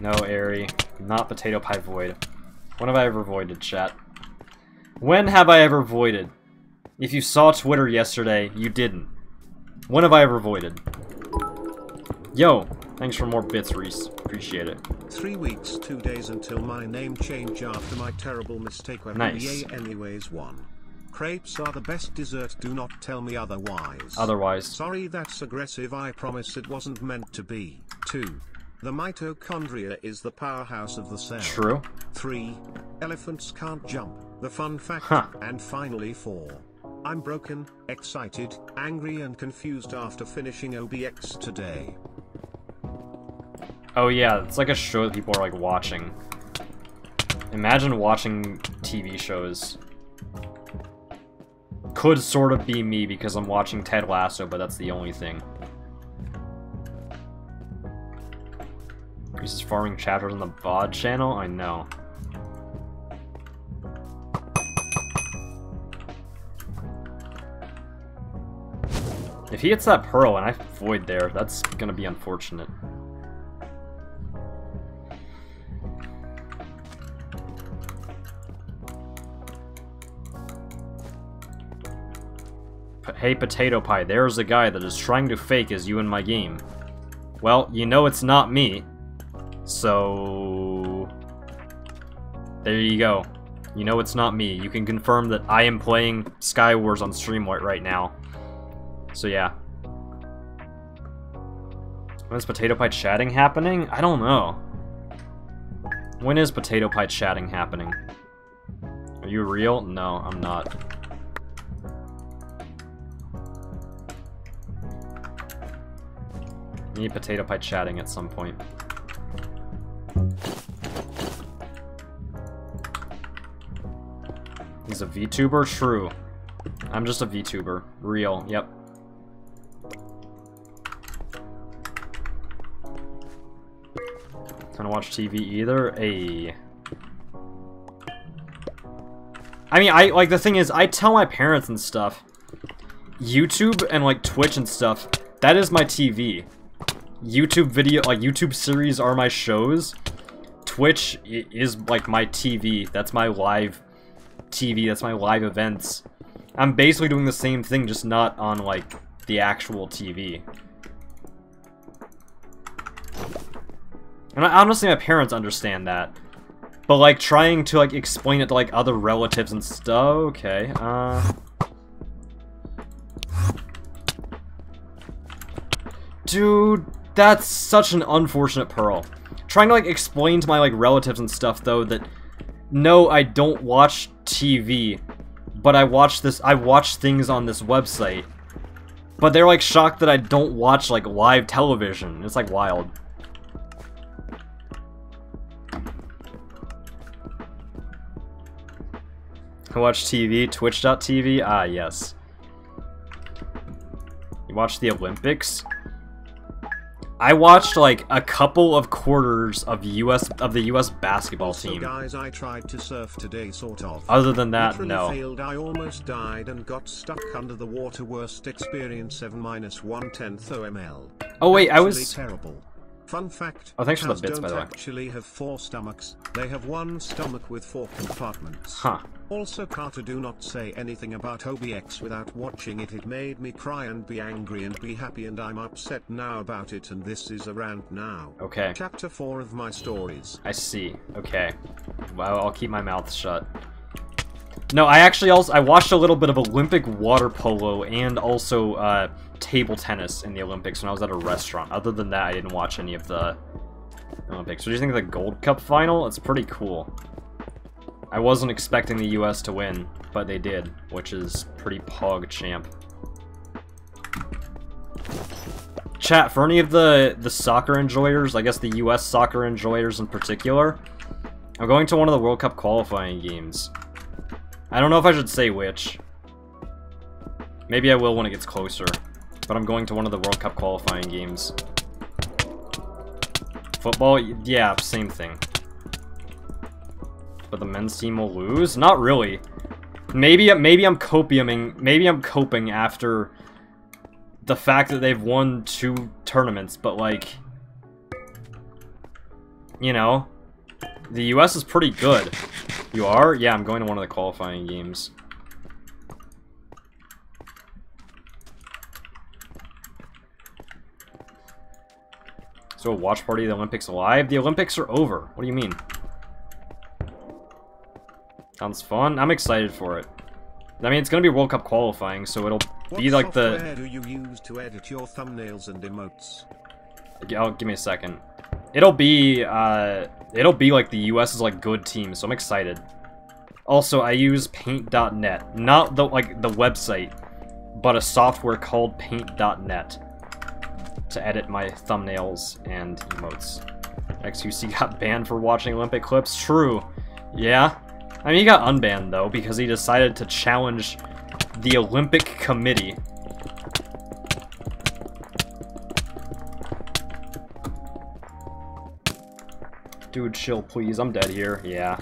No, Airy. Not potato pie void. When have I ever voided, chat? When have I ever voided? If you saw Twitter yesterday, you didn't. When have I ever voided? Yo, thanks for more bits, Reece. Appreciate it. Three weeks, two days until my name change after my terrible mistake when Nice. EA anyways won. Crepes are the best dessert, do not tell me otherwise. Otherwise, Sorry that's aggressive, I promise it wasn't meant to be. 2. The mitochondria is the powerhouse of the cell. true. 3. Elephants can't jump. The fun fact. Huh. And finally 4. I'm broken, excited, angry and confused after finishing OBX today. Oh yeah, it's like a show that people are like watching. Imagine watching TV shows. Could sort of be me because I'm watching Ted Lasso, but that's the only thing. Reece's farming chapters on the VOD channel? I know. If he hits that pearl and I void there, that's gonna be unfortunate. Hey Potato Pie, there's a guy that is trying to fake as you in my game. Well, you know it's not me. So... There you go. You know it's not me. You can confirm that I am playing Skywars on stream right right now. So yeah. When is Potato Pie chatting happening? I don't know. When is Potato Pie chatting happening? Are you real? No, I'm not. Need Potato Pie chatting at some point. He's a VTuber? True. I'm just a VTuber. Real, yep. Don't watch TV either? A. I mean, I like the thing is, I tell my parents and stuff. YouTube and like Twitch and stuff. That is my TV. YouTube video, like YouTube series, are my shows. Twitch is like my TV. That's my live TV. That's my live events. I'm basically doing the same thing, just not on like the actual TV. And I, honestly, my parents understand that. But like trying to like explain it to like other relatives and stuff. Okay. Uh. Dude, that's such an unfortunate pearl. Trying to like explain to my like relatives and stuff though that no, I don't watch TV, but I watch this I watch things on this website. But they're like shocked that I don't watch like live television. It's like wild. I watch TV, twitch.tv? Ah, yes. You watch the Olympics? I watched like a couple of quarters of US of the US basketball So team. guys, I tried to surf today, sort of. Other than that, Literally no. failed. I almost died and got stuck under the water. Worst experience 7 minus one tenth OML. Oh wait, I was terrible. Fun fact. Oh, thanks for the bits, don't by the way. actually have four stomachs. They have one stomach with four compartments. Huh. Also, Carter, do not say anything about OBX without watching it. It made me cry and be angry and be happy, and I'm upset now about it. And this is around now. Okay. Chapter 4 of my stories. I see. Okay. Well, I'll keep my mouth shut. No, I actually also I watched a little bit of Olympic water polo and also uh, table tennis in the Olympics when I was at a restaurant. Other than that, I didn't watch any of the Olympics. What do you think of the Gold Cup final? It's pretty cool. I wasn't expecting the U.S. to win, but they did, which is pretty pog champ. Chat, for any of the, the soccer enjoyers, I guess the US soccer enjoyers in particular, I'm going to one of the World Cup qualifying games. I don't know if I should say which. Maybe I will when it gets closer. But I'm going to one of the World Cup qualifying games. Football? Yeah, same thing. But the men's team will lose? Not really. Maybe maybe I'm copiuming. Maybe I'm coping after the fact that they've won two tournaments, but like, you know, the U.S. is pretty good. You are? Yeah, I'm going to one of the qualifying games. So a watch party of the Olympics live? The Olympics are over. What do you mean? Sounds fun. I'm excited for it. I mean, it's gonna be World Cup qualifying, so it'll What be like the. software do you use to edit your thumbnails and emotes? Oh, give me a second. It'll be, uh, it'll be like the U.S. is like good team, so I'm excited. Also, I use Paint.net, not the like the website, but a software called Paint.net to edit my thumbnails and emotes. XQC [LAUGHS] got banned for watching Olympic clips. True. Yeah. I mean, he got unbanned though because he decided to challenge the Olympic Committee Dude, chill, please. I'm dead here. Yeah.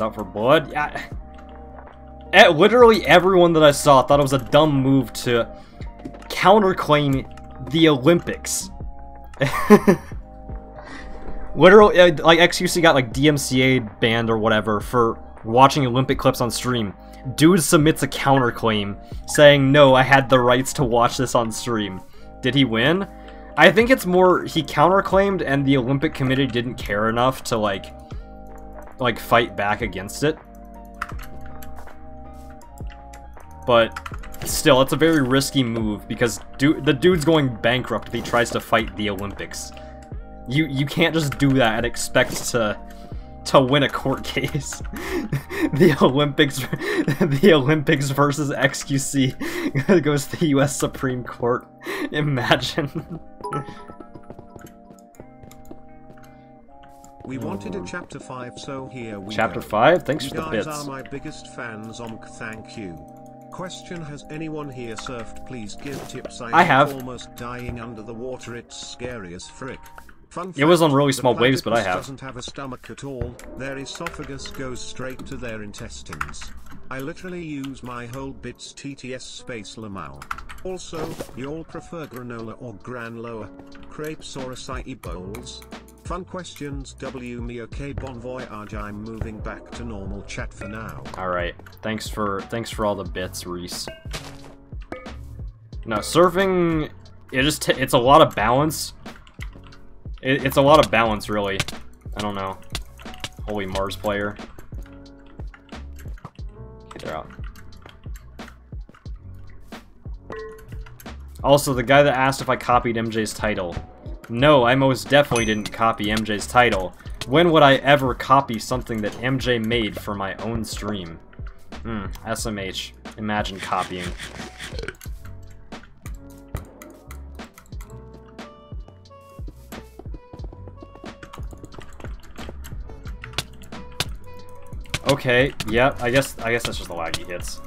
Out for blood. Yeah. Eh, literally everyone that I saw thought it was a dumb move to counterclaim the Olympics. [LAUGHS] literally, uh, like XQC got like DMCA banned or whatever for watching Olympic clips on stream. Dude submits a counterclaim saying, no, I had the rights to watch this on stream. Did he win? I think it's more, he counterclaimed and the Olympic Committee didn't care enough to like, like fight back against it. But still, it's a very risky move because the dude's going bankrupt if he tries to fight the Olympics. You you can't just do that and expect to to win a court [LAUGHS] case. the Olympics [LAUGHS] the Olympics versus XQC [LAUGHS] goes to the US Supreme Court. Imagine. We wanted a chapter 5, so here we Chapter go. 5? Thanks you for the bits. You guys are my biggest fans, Omk, thank you. Question Has anyone here surfed? Please give tips. I, I have. almost dying under the water. It's scary as frick. Fun It was on really small waves, but I have. doesn't have a stomach at all. Their esophagus goes straight to their intestines. I literally use my whole bits TTS space lamau. Also, you all prefer granola or granloa, crepes or acai bowls? Fun questions W me okay bon voyage I'm moving back to normal chat for now. Alright. Thanks for thanks for all the bits, Reece. No, surfing it just it's a lot of balance. It, it's a lot of balance really. I don't know. Holy Mars player. Okay, they're out. Also, the guy that asked if I copied MJ's title. No, I most definitely didn't copy MJ's title. When would I ever copy something that MJ made for my own stream? Hmm, SMH. Imagine copying. Okay, yeah, I guess I guess that's just the laggy hits.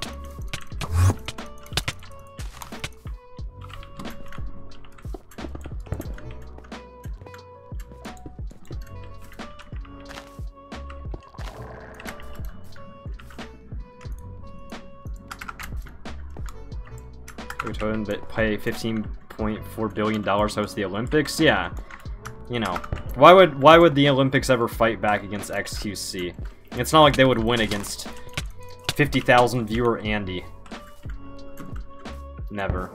Totem that pay $15.4 billion to host the Olympics? Yeah. You know. Why would why would the Olympics ever fight back against XQC? It's not like they would win against 50,000 viewer Andy. Never.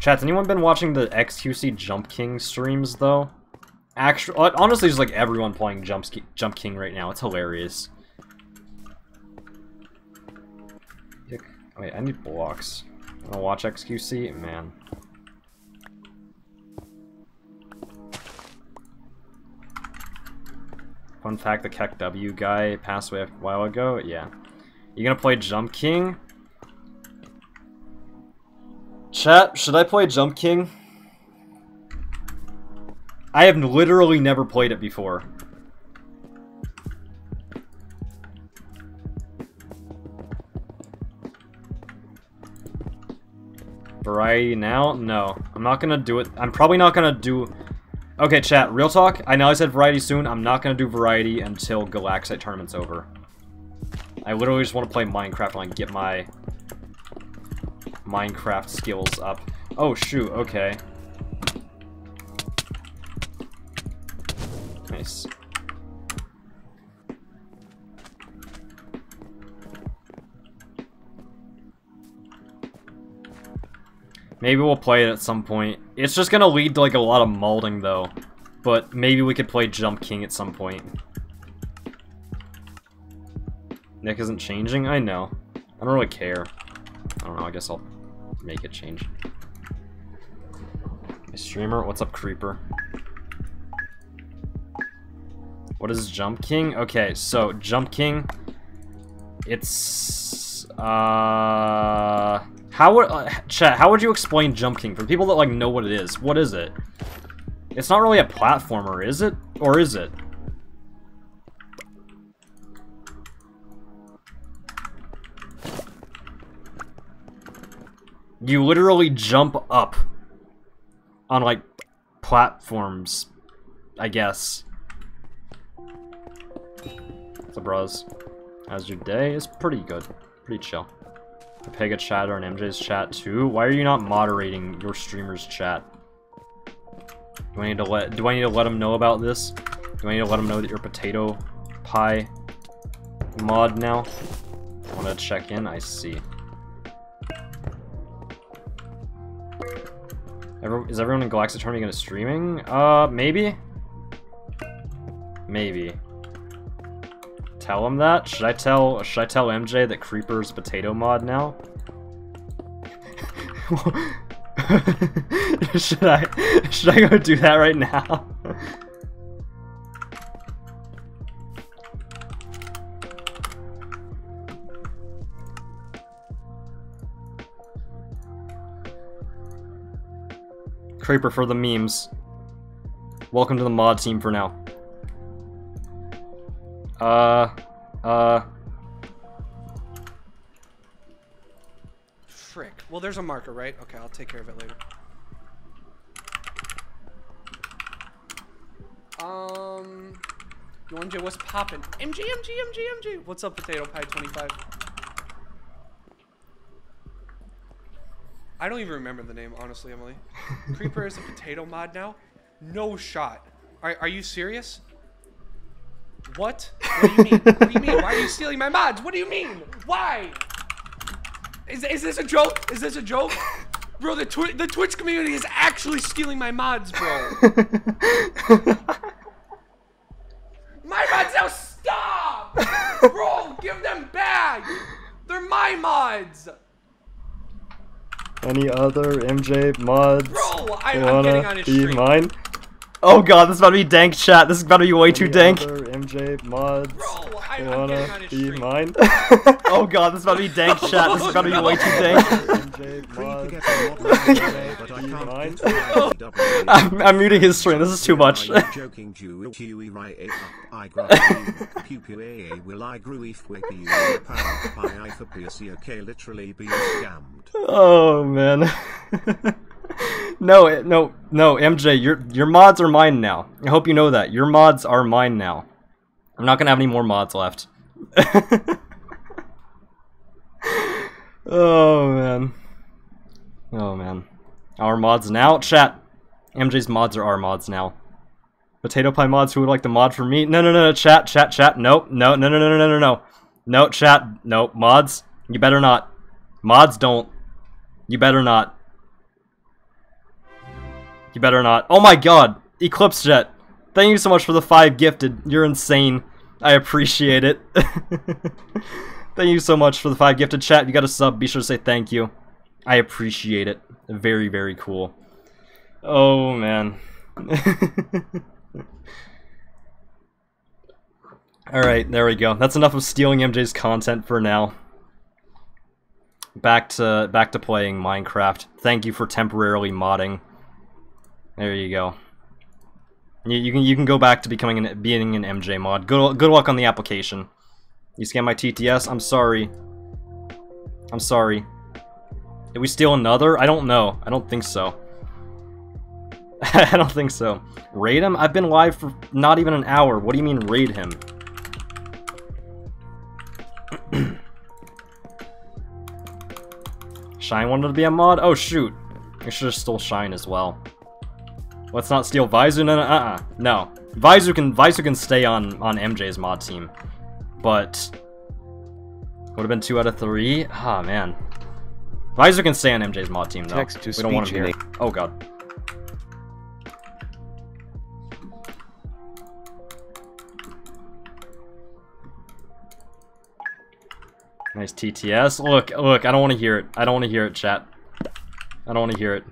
Chat, anyone been watching the XQC Jump King streams, though? Actually, honestly, it's like everyone playing Jump, Jump King right now. It's hilarious. Wait, I need blocks. Wanna watch XQC? Man. Fun fact, the KEKW guy passed away a while ago? Yeah. You gonna play Jump King? Chat, should I play Jump King? I have literally never played it before. Variety now? No. I'm not gonna do it. I'm probably not gonna do... Okay, chat, real talk. I know I said variety soon. I'm not gonna do variety until Galaxite tournament's over. I literally just want to play Minecraft and get my Minecraft skills up. Oh, shoot, okay. Nice. Maybe we'll play it at some point. It's just gonna lead to like a lot of molding though. But maybe we could play Jump King at some point. Nick isn't changing? I know. I don't really care. I don't know, I guess I'll make it change. My streamer? What's up, Creeper? What is Jump King? Okay, so Jump King, it's uh, how would uh, chat? How would you explain Jump King for people that like know what it is? What is it? It's not really a platformer, is it? Or is it? You literally jump up on like platforms, I guess. The bros. How's your day? It's pretty good. Pretty chill. Pega or and MJ's chat too. Why are you not moderating your streamer's chat? Do I need to let do I need to let them know about this? Do I need to let them know that you're potato pie mod now? I want to check in. I see. is everyone in Galaxite Tournament gonna streaming? Uh, maybe? Maybe. Tell him that? Should I tell should I tell MJ that Creeper's potato mod now? [LAUGHS] should I should I go do that right now? Creeper for the memes. Welcome to the mod team for now. Uh, uh... Frick. Well, there's a marker, right? Okay, I'll take care of it later. Um... MJ, what's poppin'? MG, MG, MG, MG! What's up, Potato Pie 25? I don't even remember the name, honestly, Emily. [LAUGHS] Creeper is a potato mod now? No shot. Are, are you serious? What? What do you mean? what do you mean? Why are you [LAUGHS] stealing my mods? What do you mean? Why? Is, is this a joke? Is this a joke? Bro, the, twi the Twitch community is actually stealing my mods, bro. [LAUGHS] my mods now stop! [LAUGHS] Bro, give them back! They're my mods! Any other MJ mods? Bro, I, am getting on his be stream. mine? Oh god, this is about to be dank chat. This is about to be way too dank. MJ mods. Bro, I, am getting on his be stream. mine? [LAUGHS] oh god, this is about to be dank [LAUGHS] chat. This is about to be way too dank. [LAUGHS] I'm, I'm muting his stream. This is too much. oh man. no, no, no, MJ, your your mods are mine now. I hope you know that. Your mods are mine now. I'm not gonna have any more mods left. oh man. Oh man. Our mods now? Chat. MJ's mods are our mods now. Potato pie mods who would like to mod for me? No, no, no, no, chat, chat, chat. Nope, no, no, no, no, no, no, no. No, chat. No, mods. You better not. Mods don't. You better not. You better not. Oh my god! Eclipse Jet! Thank you so much for the five gifted. You're insane. I appreciate it. [LAUGHS] thank you so much for the five gifted chat. You got a sub. Be sure to say thank you. I appreciate it. Very, very cool. Oh, man. [LAUGHS] Alright, there we go. That's enough of stealing MJ's content for now. Back to back to playing Minecraft. Thank you for temporarily modding. There you go. You, you, can you can go back to becoming an being an MJ mod. Good good luck on the application. You scan my TTS. I'm sorry. I'm sorry. Did we steal another? I don't know. I don't think so. [LAUGHS] I don't think so. Raid him? I've been live for not even an hour. What do you mean raid him? [CLEARS THROAT] Shine wanted to be a mod? Oh shoot. I should have stole Shine as well. Let's not steal Vhyzu. No, no, uh-uh. No. Vhyzu can Vhyzu can stay on on MJ's mod team, but would have been two out of three. Ah, oh, man. Vhyzu can stay on MJ's mod team though. Text to we don't want him here. Oh god. Nice TTS. Look, look, I don't want to hear it. I don't want to hear it, chat. I don't want to hear it.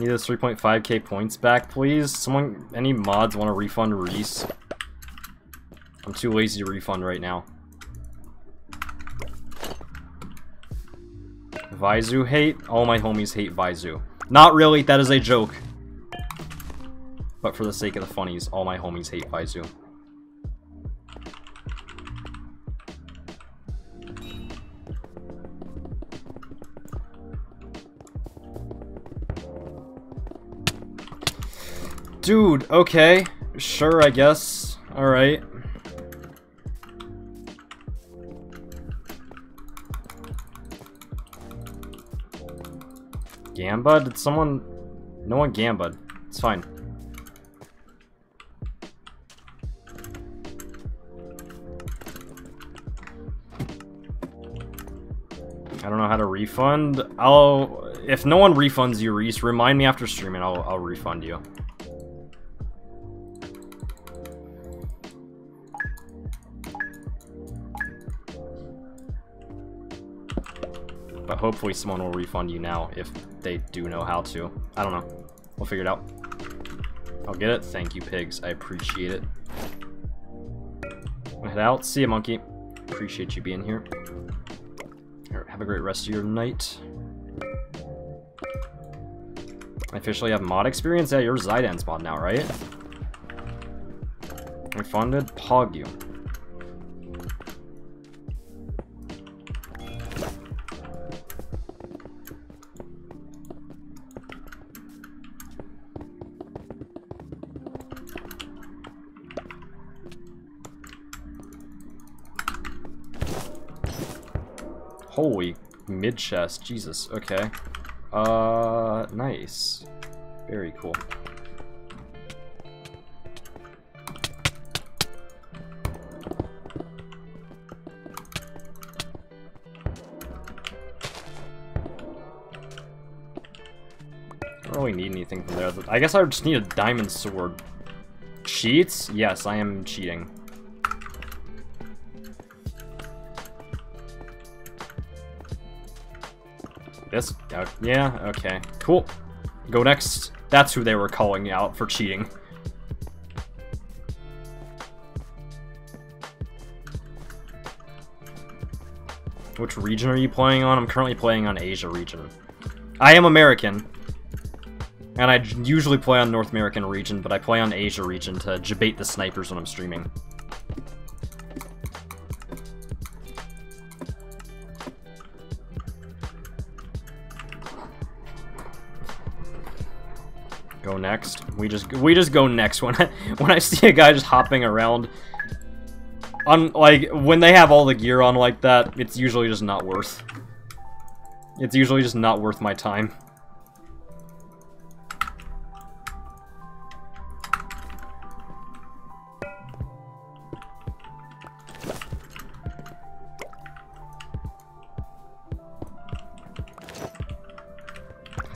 Need those 3.5k points back, please. Someone, any mods want to refund Reece? I'm too lazy to refund right now. Vhyzu hate? All my homies hate Vhyzu. Not really, that is a joke. But for the sake of the funnies, all my homies hate Vhyzu. Dude, okay. Sure, I guess. Alright. Gamba? Did someone... No one Gamba. It's fine. I don't know how to refund. I'll... If no one refunds you, Reece, remind me after streaming. I'll, I'll refund you. Hopefully someone will refund you now if they do know how to. I don't know. We'll figure it out. I'll get it. Thank you, pigs. I appreciate it. Head out. See you, monkey. Appreciate you being here. Alright, have a great rest of your night. I officially have mod experience? Yeah, you're Zydan's mod now, right? I funded Pogu. Chest, Jesus. Okay. Uh, nice. Very cool. I don't really need anything from there. I guess I just need a diamond sword. Cheats? Yes, I am cheating. Uh, yeah, okay. Cool. Go next. That's who they were calling out for cheating. Which region are you playing on? I'm currently playing on Asia region. I am American. And I usually play on North American region, but I play on Asia region to debate the snipers when I'm streaming. Next. We just we just go next [LAUGHS] when I when I see a guy just hopping around. On like when they have all the gear on like that, it's usually just not worth. It's usually just not worth my time.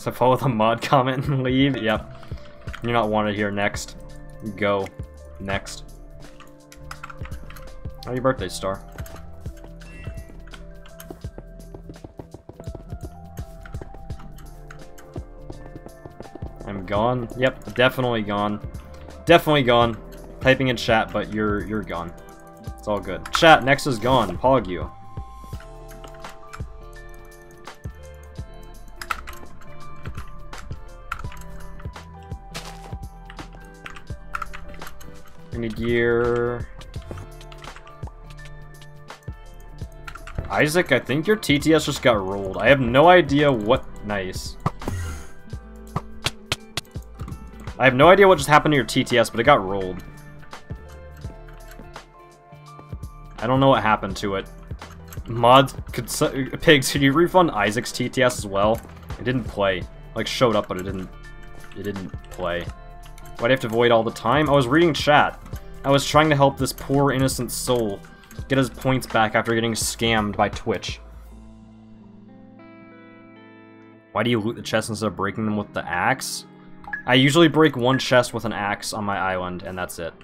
So follow the mod [LAUGHS] comment and leave. Yep. You're not wanted here next. Go. Next. Your birthday, Star. I'm gone. Yep, definitely gone. Definitely gone. Typing in chat, but you're you're gone. It's all good. Chat, next is gone. Pog you. Gear? Isaac, I think your TTS just got rolled. I have no idea what... Nice. I have no idea what just happened to your TTS, but it got rolled. I don't know what happened to it. Mods, could [LAUGHS] Pigs, could you refund Isaac's TTS as well? It didn't play. Like, showed up, but it didn't... It didn't play. Why'd I have to void all the time? I was reading chat. I was trying to help this poor innocent soul get his points back after getting scammed by Twitch. Why do you loot the chests instead of breaking them with the axe? I usually break one chest with an axe on my island, and that's it.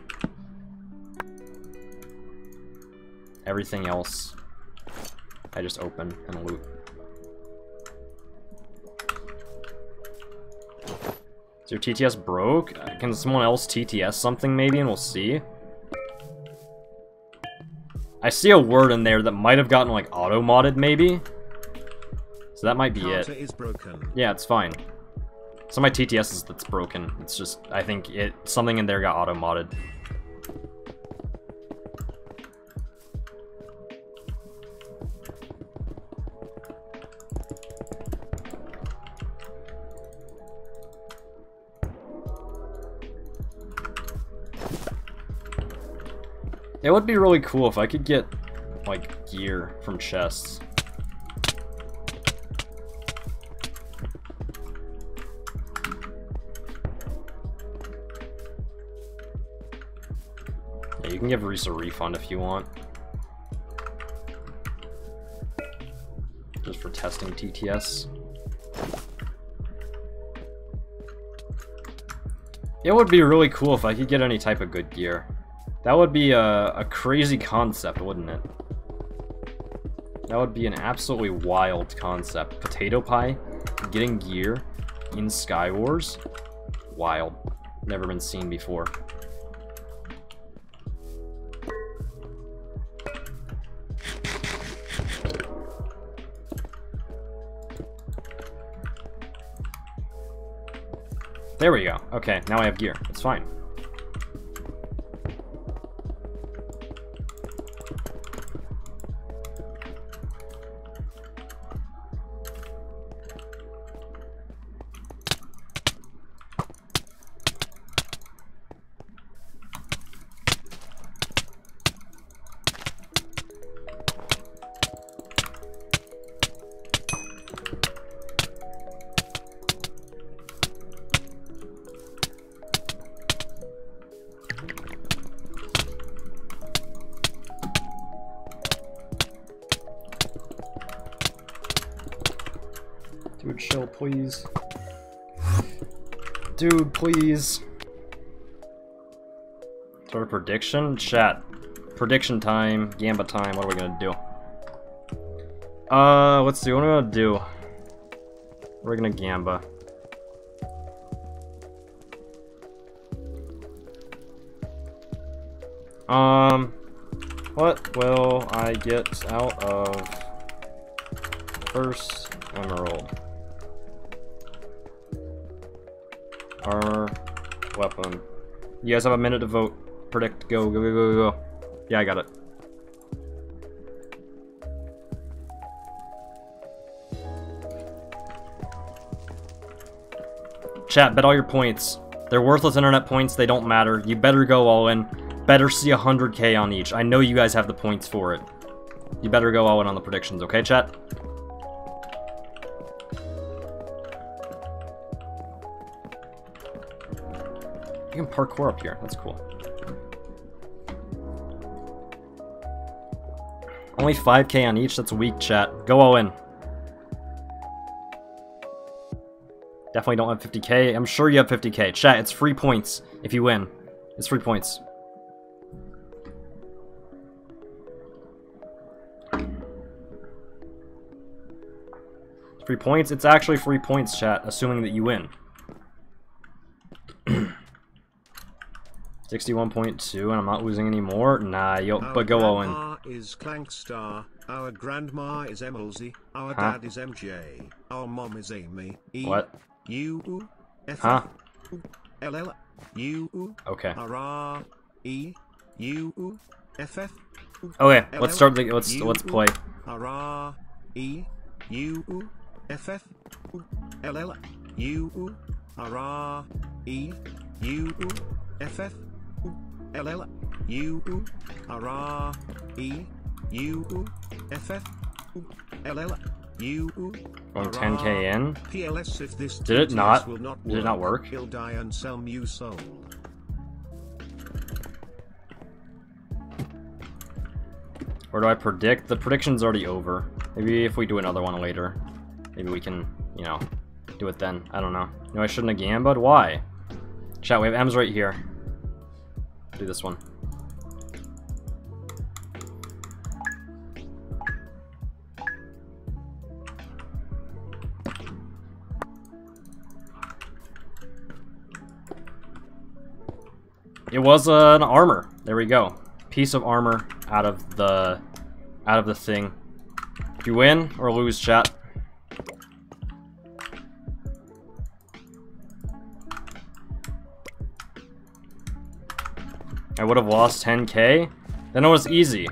Everything else, I just open and loot. Is your TTS broke? Can someone else TTS something maybe and we'll see? I see a word in there that might have gotten like auto-modded maybe? So that might be it. is broken. Yeah, it's fine. So my TTS is that's broken. It's just, I think it something in there got auto-modded. It would be really cool if I could get, like, gear from chests. Yeah, you can give Reece a refund if you want. Just for testing TTS. It would be really cool if I could get any type of good gear. That would be a, a crazy concept, wouldn't it? That would be an absolutely wild concept. Potato pie, getting gear in Skywars, wild. Never been seen before. There we go. Okay, now I have gear. It's fine. Of prediction? Chat. Prediction time, Gamba time, what are we gonna do? Uh, let's see, what are we gonna do? We're gonna Gamba. Um, what will I get out of first emerald? Armor, weapon. You guys have a minute to vote. Predict. Go, go, go, go, go. Yeah, I got it. Chat, bet all your points. They're worthless internet points, they don't matter. You better go all in. Better see 100k on each. I know you guys have the points for it. You better go all in on the predictions, okay, chat? You can parkour up here. That's cool. Only 5k on each. That's weak, chat. Go all in. Definitely don't have 50k. I'm sure you have 50k. Chat, it's free points if you win. It's free points. Free points? It's actually free points, chat, assuming that you win. [CLEARS THROAT] 61.2 and I'm not losing any more? Nah, yo, but go oh, Owen. Is Clankstar. Our grandma is Emilsy. Our Huh? dad is MJ. Our mom is Amy. E What? U F Huh? L L U Okay. R R E U F F Okay, let's start the let's let's play. R R E U F F L L U R R E U F F L L U R R E U F F L L U Going 10k in. PLS if this Did it not- will not did it not work? He'll die and sell new soul. Or do I predict? The prediction's already over. Maybe if we do another one later, maybe we can, you know, do it then. I don't know. No, I shouldn't have gambled. Why? Chat, we have M's right here. Do this one. It was uh, an armor. There we go. Piece of armor out of the out of the thing. You win or lose, chat. I would have lost 10k. Then it was easy.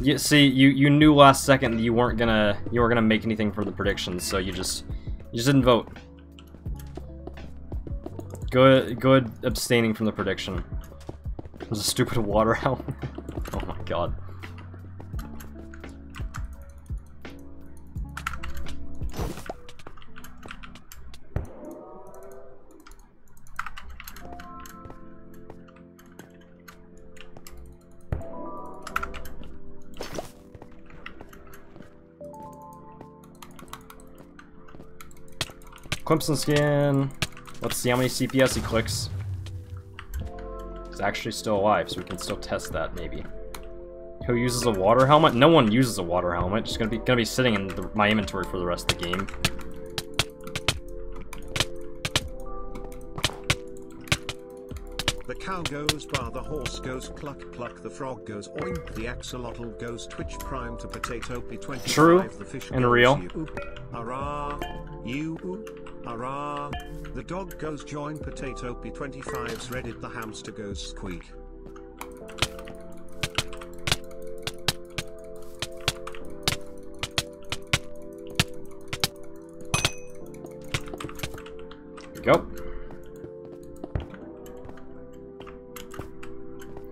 You see, you you knew last second that you weren't gonna you weren't gonna make anything for the predictions, so you just you just didn't vote. Good, good abstaining from the prediction. It was a stupid [LAUGHS] water helmet. [LAUGHS] oh my god. Clemson skin. Let's see how many CPS he clicks. He's actually still alive, so we can still test that, maybe. Who uses a water helmet? No one uses a water helmet. Just gonna be gonna be sitting in the, my inventory for the rest of the game. The cow goes bar, the horse goes cluck cluck, the frog goes oink, the axolotl goes twitch prime to potato p25, True the fish and real. You, hurrah. The dog goes join potato p25's Reddit, the hamster goes squeak. Go.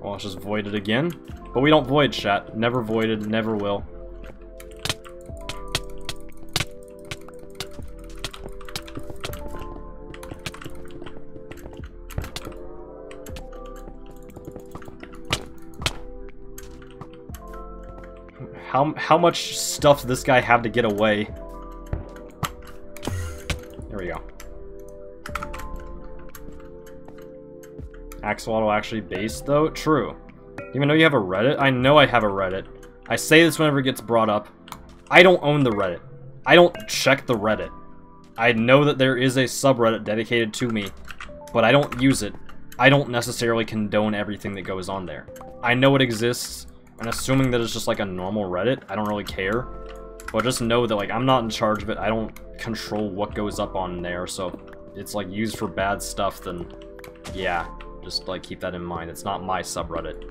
Well, let's just void it again. But we don't void chat. Never voided, never will. How, much stuff does this guy have to get away? There we go. Axolotl actually based, though? True. Even though you have a Reddit? I know I have a Reddit. I say this whenever it gets brought up. I don't own the Reddit. I don't check the Reddit. I know that there is a subreddit dedicated to me, but I don't use it. I don't necessarily condone everything that goes on there. I know it exists, and assuming that it's just like a normal Reddit, I don't really care. But just know that like I'm not in charge of it. I don't control what goes up on there, so it's like used for bad stuff, then yeah, just like keep that in mind. It's not my subreddit.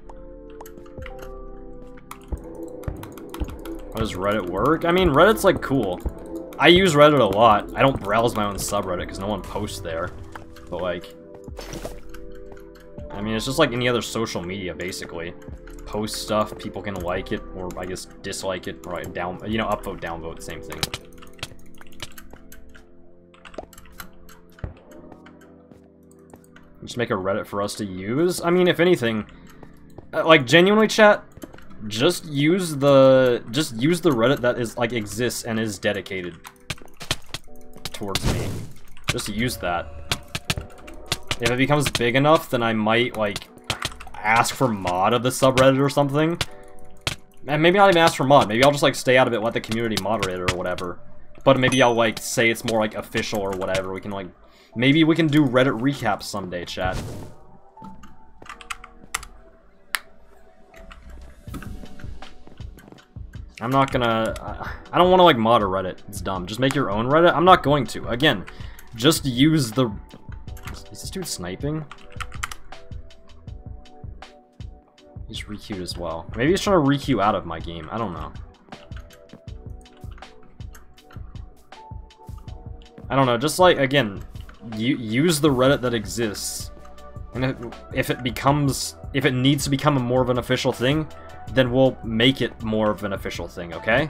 How does Reddit work? I mean, Reddit's like cool. I use Reddit a lot. I don't browse my own subreddit because no one posts there. But like, I mean, it's just like any other social media, basically. Post stuff, people can like it, or I guess dislike it, or down, you know, upvote, downvote, same thing. Just make a Reddit for us to use? I mean, if anything, uh, like, genuinely, chat, just use the, just use the Reddit that is, like, exists and is dedicated towards me. Just use that. If it becomes big enough, then I might, like, ask for mod of the subreddit or something. And maybe not even ask for mod. Maybe I'll just, like, stay out of it, let the community moderate it or whatever. But maybe I'll, like, say it's more, like, official or whatever. We can, like, maybe we can do Reddit recaps someday, chat. I'm not gonna... I don't want to, like, mod a Reddit. It's dumb. Just make your own Reddit. I'm not going to. Again, just use the... Is this dude sniping? He's requeued as well. Maybe he's trying to requeue out of my game. I don't know. I don't know. Just like, again, use the Reddit that exists. And if, if it becomes... If it needs to become more of an official thing, then we'll make it more of an official thing, okay?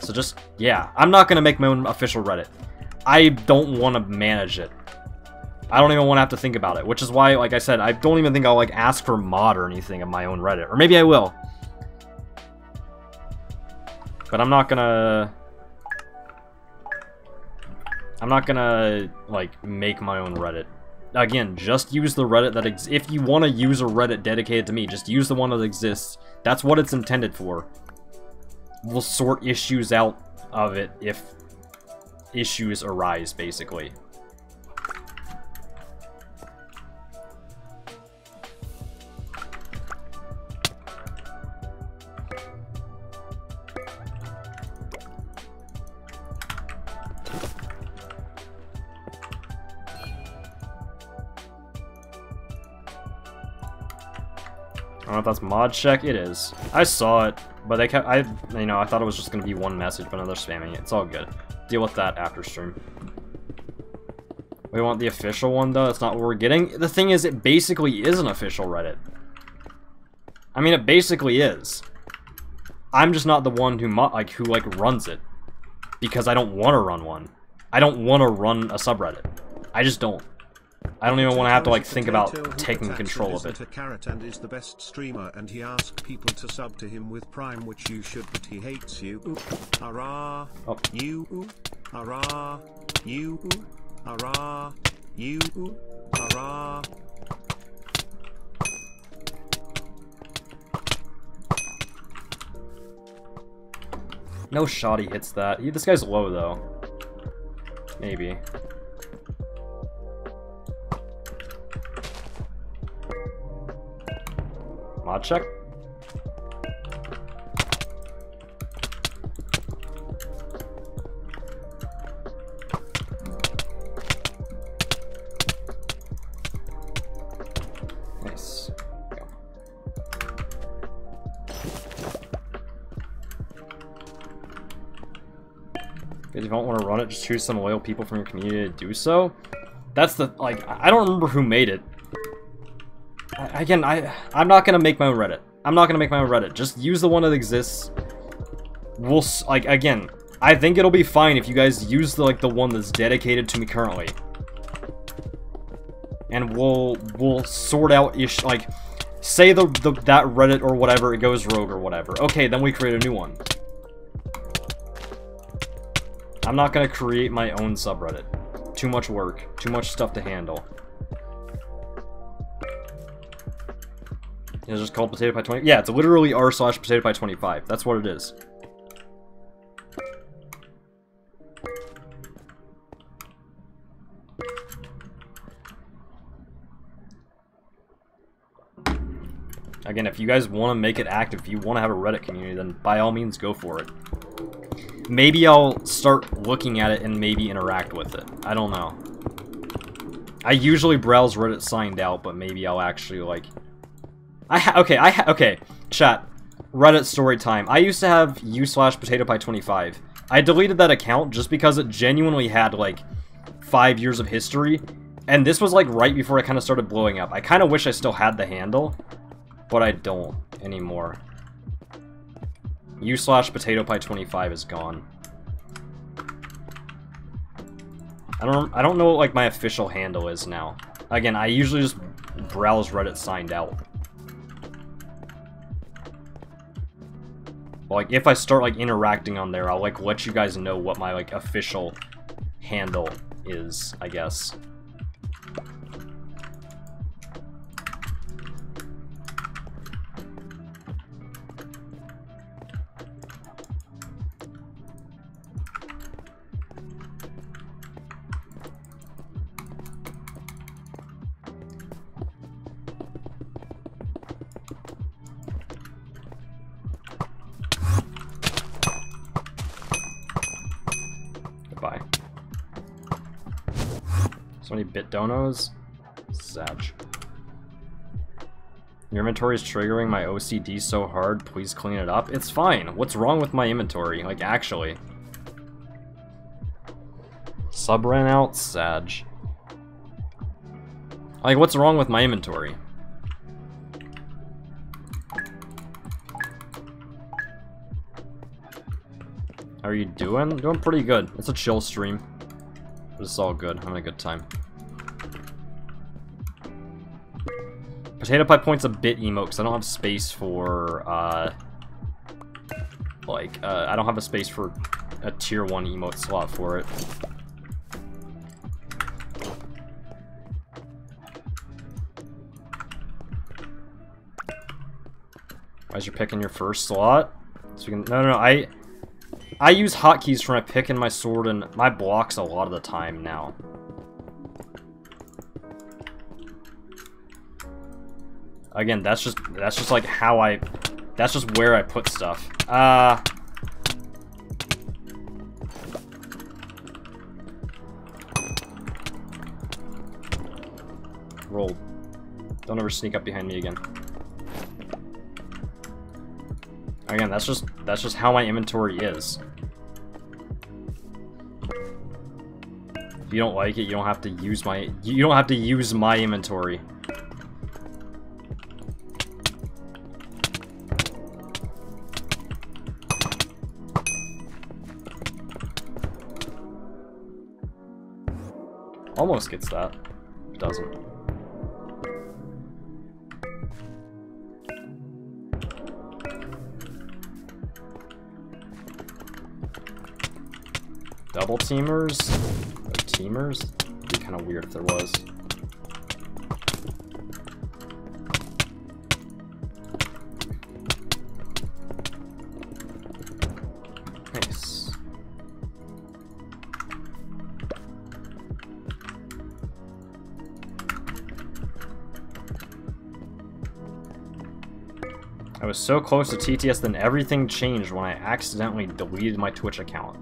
So just, yeah. I'm not going to make my own official Reddit. I don't want to manage it. I don't even want to have to think about it, which is why, like I said, I don't even think I'll, like, ask for mod or anything of my own Reddit. Or maybe I will. But I'm not gonna... I'm not gonna, like, make my own Reddit. Again, just use the Reddit that ex- If you want to use a Reddit dedicated to me, just use the one that exists. That's what it's intended for. We'll sort issues out of it if issues arise, basically. If that's mod check. It is. I saw it, but they kept. I, you know, I thought it was just gonna be one message, but now they're spamming it. It's all good. Deal with that after stream. We want the official one though. That's not what we're getting. The thing is, it basically is an official Reddit. I mean, it basically is. I'm just not the one who like who like runs it because I don't want to run one. I don't want to run a subreddit. I just don't. I don't even want to have to like think about taking control of it. A carrot and is the best streamer and he asked people to sub to him with Prime which you should but he hates you. Hurrah. Oh. You hurrah. You hurrah. You hurrah. No shot he hits that. He, this guy's low though. Maybe. Mod check? Nice. If you don't want to run it, just choose some loyal people from your community to do so. That's the, like, I don't remember who made it. Again, I, I'm not gonna make my own Reddit. I'm not gonna make my own Reddit. Just use the one that exists. We'll, like, again, I think it'll be fine if you guys use the, like, the one that's dedicated to me currently. And we'll, we'll sort out ish, like, say the, the, that Reddit or whatever, it goes rogue or whatever. Okay, then we create a new one. I'm not gonna create my own subreddit. Too much work. Too much stuff to handle. It's just called Potato Pie 20. Yeah, it's literally r slash Potato Pie 25. That's what it is. Again, if you guys want to make it active, if you want to have a Reddit community, then by all means go for it. Maybe I'll start looking at it and maybe interact with it. I don't know. I usually browse Reddit signed out, but maybe I'll actually, like... I okay, I okay, chat. Reddit story time. I used to have u slash potato pie 25. I deleted that account just because it genuinely had, like, five years of history. And this was, like, right before I kind of started blowing up. I kind of wish I still had the handle, but I don't anymore. U slash potato pie 25 is gone. I don't I don't know what like my official handle is now. Again, I usually just browse Reddit signed out. Like if I start like interacting on there, I'll like let you guys know what my like official handle is, I guess. Bit donos? Zach. Your inventory is triggering my OCD so hard, please clean it up. It's fine. What's wrong with my inventory? Like, actually. Sub ran out? Sag. Like, what's wrong with my inventory? How are you doing? Doing pretty good. It's a chill stream. But it's all good. I'm having a good time. Potato Pie Point's a bit emo because I don't have space for, uh... like, uh, I don't have a space for a tier 1 emote slot for it. As you're picking your first slot? So we can, no, no, no, I, I use hotkeys for my pick and my sword and my blocks a lot of the time now. Again, that's just, that's just like how I, that's just where I put stuff. Uh... Roll. Don't ever sneak up behind me again. Again, that's just that's just how my inventory is. If you don't like it, you don't have to use my you don't have to use my inventory. Almost gets that. Doesn't. Double teamers? Or teamers? It'd be kind of weird if there was. I was so close to TTS, then everything changed when I accidentally deleted my Twitch account.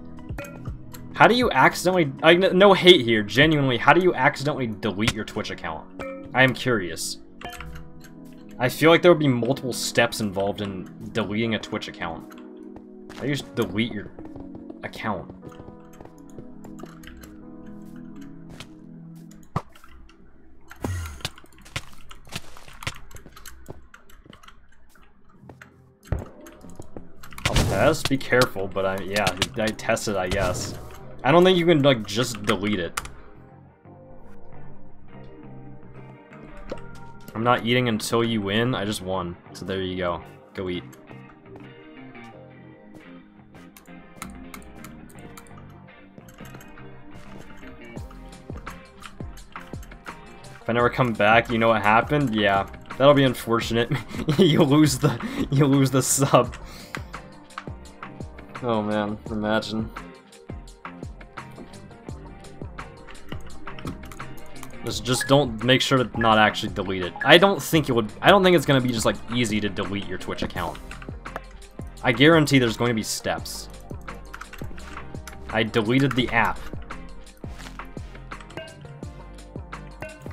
How do you accidentally... I, no hate here, genuinely, how do you accidentally delete your Twitch account? I am curious. I feel like there would be multiple steps involved in deleting a Twitch account. You just delete your account? I'll be careful, but I, yeah, I tested, I guess. I don't think you can, like, just delete it. I'm not eating until you win, I just won. So there you go. Go eat. If I never come back, you know what happened? Yeah, that'll be unfortunate. [LAUGHS] you lose the, you lose the sub. Oh man, imagine. Just, just don't make sure to not actually delete it. I don't think it would. I don't think it's gonna be just like easy to delete your Twitch account. I guarantee there's going to be steps. I deleted the app.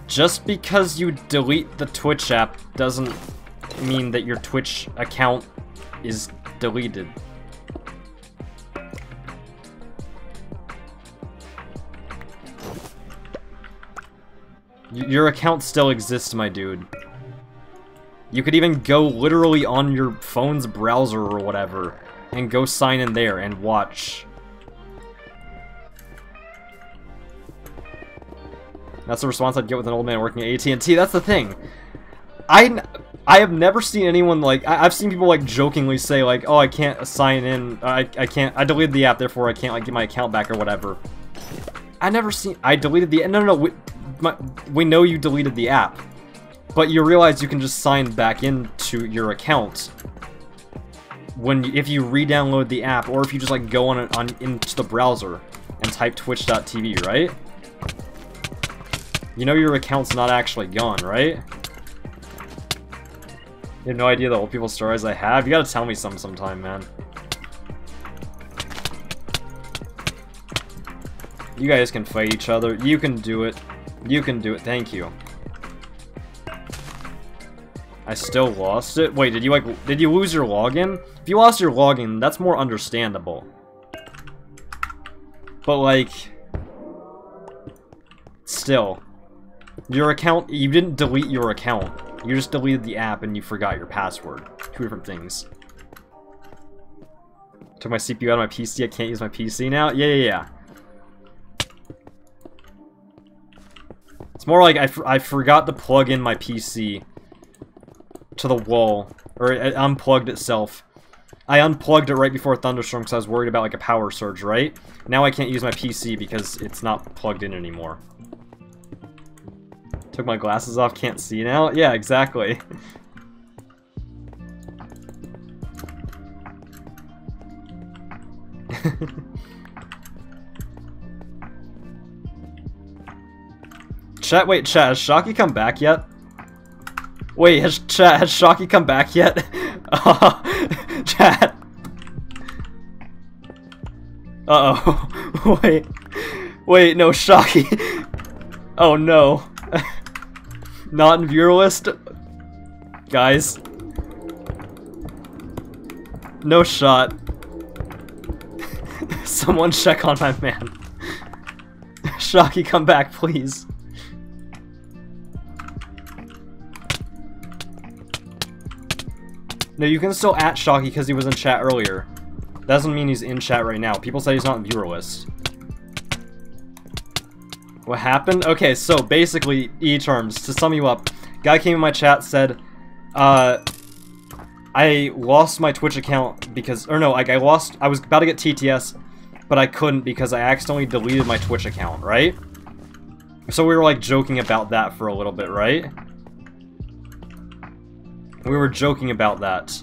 Just because you delete the Twitch app doesn't mean that your Twitch account is deleted. Your account still exists, my dude. You could even go literally on your phone's browser or whatever, and go sign in there and watch. That's the response I'd get with an old man working at AT&T. That's the thing. I, I have never seen anyone like I, have seen people like jokingly say like, oh, I can't sign in. I, I can't. I deleted the app, therefore I can't like get my account back or whatever. I never seen. I deleted the. No, no, no we know you deleted the app, but you realize you can just sign back into your account when if you re-download the app, or if you just like go on on into the browser and type twitch.tv, right? You know your account's not actually gone, right? You have no idea the old people stories I have? You gotta tell me some sometime, man. You guys can fight each other. You can do it. You can do it. Thank you. I still lost it? Wait, did you like, did you lose your login? If you lost your login, that's more understandable. But like, still, your account, you didn't delete your account. You just deleted the app and you forgot your password. Two different things. Took my CPU out of my PC, I can't use my PC now? Yeah, yeah, yeah. It's more like I, I forgot to plug in my PC to the wall, or it unplugged itself, I unplugged it right before thunderstorm because I was worried about like a power surge, right? Now I can't use my PC because it's not plugged in anymore. Took my glasses off, can't see now? Yeah, exactly. [LAUGHS] [LAUGHS] chat, wait, chat, has Shocky come back yet? Wait, has chat, has Shocky come back yet? [LAUGHS] Oh, [LAUGHS] chat. Uh-oh. [LAUGHS] wait. Wait, no, Shocky. oh no. Not in viewer list? Guys. No shot. Someone check on my man. Shocky, come back, please. No, you can still at Shocky because he was in chat earlier. Doesn't mean he's in chat right now. People say he's not in viewer list. What happened? Okay, so basically, E-terms, to sum you up, guy came in my chat, said, uh, I lost my Twitch account because, or no, like I lost, I was about to get TTS, but I couldn't because I accidentally deleted my Twitch account, right? So we were like joking about that for a little bit, right? We were joking about that.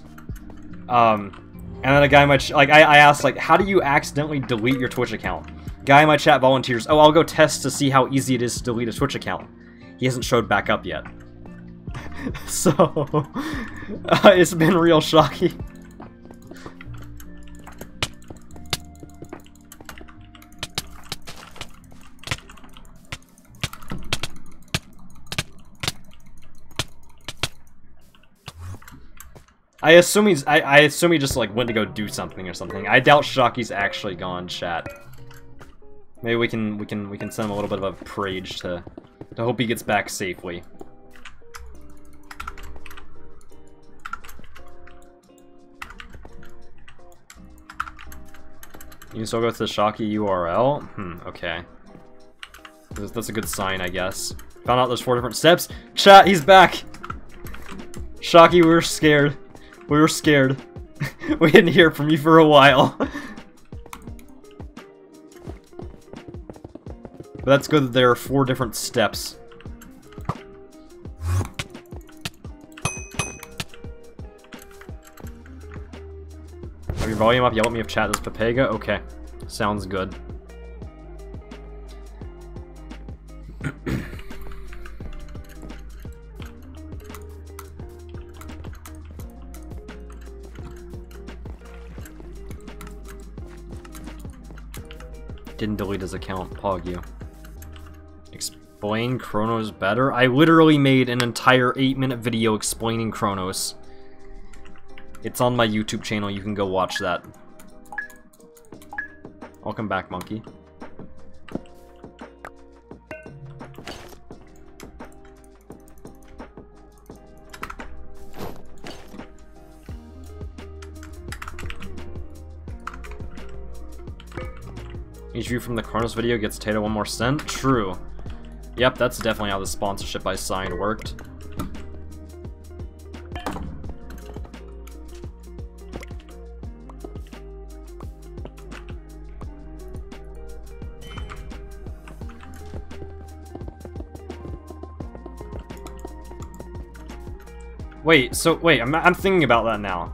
Um, and then a guy in my like I, I asked like, how do you accidentally delete your Twitch account? Guy in my chat volunteers. Oh, I'll go test to see how easy it is to delete a Twitch account. He hasn't showed back up yet. [LAUGHS] so, [LAUGHS] uh, it's been real shocking. I assume he's. I, I assume he just like went to go do something or something. I doubt Shocky's actually gone. Chat. Maybe we can we can we can send him a little bit of a prage to to hope he gets back safely. You can still go to the Shocky URL? Hmm, okay. That's a good sign, I guess. Found out there's four different steps. Chat, he's back! Shocky, we were scared. We were scared. [LAUGHS] we didn't hear from you for a while. [LAUGHS] but that's good that there are four different steps. Have your volume up, yell at me if chat does Pepega? Okay. Sounds good. [CLEARS THROAT] Didn't delete his account, pog you. Explain Chronos better? I literally made an entire 8 minute video explaining Chronos. It's on my YouTube channel, you can go watch that. Welcome back, monkey. View from the Chronos video gets Tato one more cent? True. Yep, that's definitely how the sponsorship I signed worked. Wait, so, wait, I'm, I'm thinking about that now.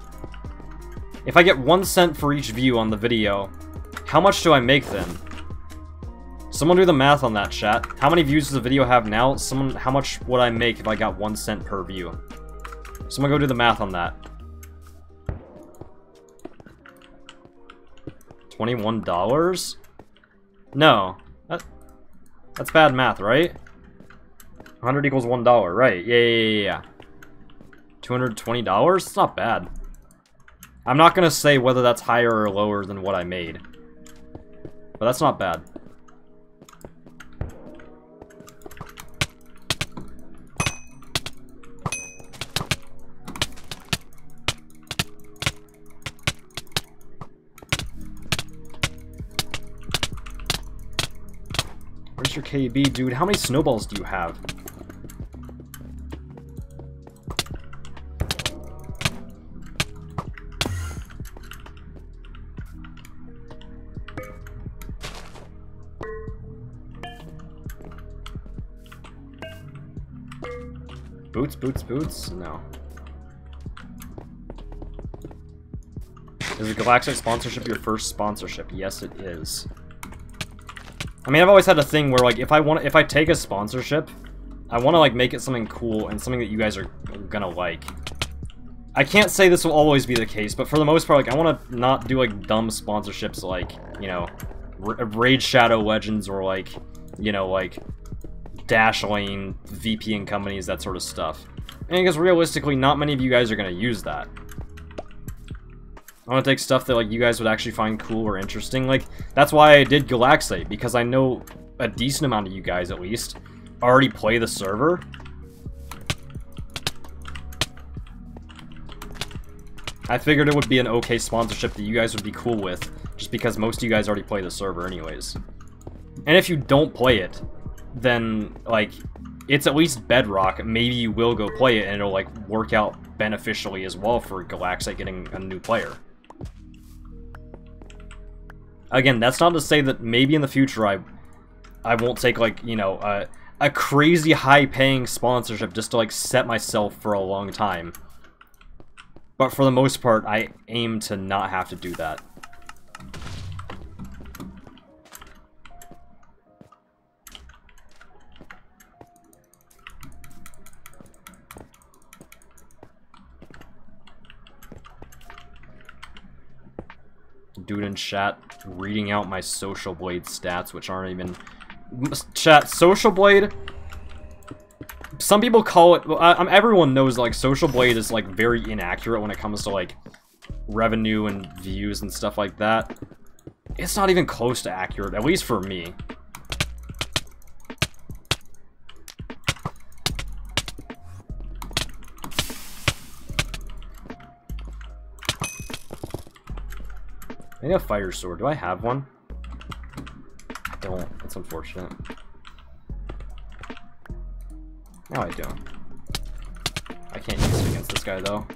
If I get one cent for each view on the video, how much do I make then? Someone do the math on that, chat. How many views does the video have now? Someone, how much would I make if I got one cent per view? Someone go do the math on that. $21? No. That, that's bad math, right? 100 equals $1, right. Yeah, yeah, yeah, yeah. $220? It's not bad. I'm not going to say whether that's higher or lower than what I made. But that's not bad. Where's your KB? Dude, how many snowballs do you have? Boots, boots? No. Is a Galaxite sponsorship your first sponsorship? Yes, it is. I mean, I've always had a thing where, like, if I want, if I take a sponsorship, I want to, like, make it something cool and something that you guys are gonna like. I can't say this will always be the case, but for the most part, like, I want to not do, like, dumb sponsorships like, you know, R Raid Shadow Legends or, like, you know, like, Dashlane, VPN companies, that sort of stuff. And because realistically, not many of you guys are going to use that. I want to take stuff that like you guys would actually find cool or interesting. Like, that's why I did Galaxite, because I know a decent amount of you guys, at least, already play the server. I figured it would be an okay sponsorship that you guys would be cool with, just because most of you guys already play the server anyways. And if you don't play it, then, like, it's at least bedrock. Maybe you will go play it and it'll, like, work out beneficially as well for Galaxite getting a new player. Again, that's not to say that maybe in the future I I won't take, like, you know, a crazy high-paying sponsorship just to, like, set myself for a long time. But for the most part, I aim to not have to do that. Dude in chat reading out my Social Blade stats, which aren't even... Chat, Social Blade... Some people call it... I, everyone knows, like, Social Blade is, like, very inaccurate when it comes to, like, revenue and views and stuff like that. It's not even close to accurate, at least for me. I need a fire sword. Do I have one? I don't. That's unfortunate. No, I don't. I can't use it against this guy, though.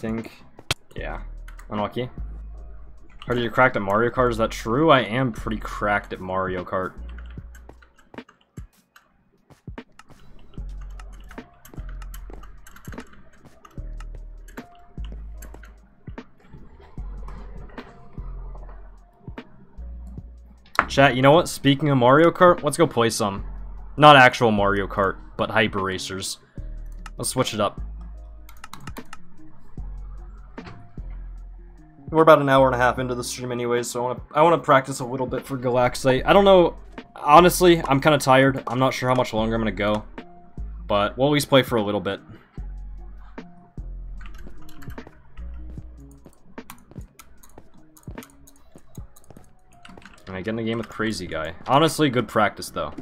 Think. Yeah. Unlucky. Are you cracked at Mario Kart? Is that true? I am pretty cracked at Mario Kart. Chat, you know what? Speaking of Mario Kart, let's go play some. Not actual Mario Kart, but Hyper Racers. Let's switch it up. We're about an hour and a half into the stream anyways, so I want to I want to practice a little bit for Galaxite. I don't know, honestly, I'm kind of tired. I'm not sure how much longer I'm going to go, but we'll at least play for a little bit. And I get in the game with Crazy Guy. Honestly, good practice though.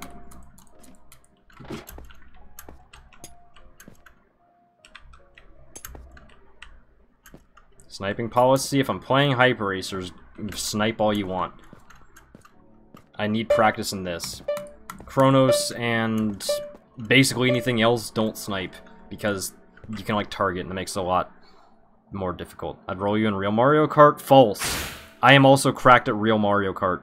Sniping policy, if I'm playing Hyper Racers, snipe all you want. I need practice in this. Chronos and basically anything else, don't snipe, because you can like target and it makes it a lot more difficult. I'd roll you in real Mario Kart? False. I am also cracked at real Mario Kart.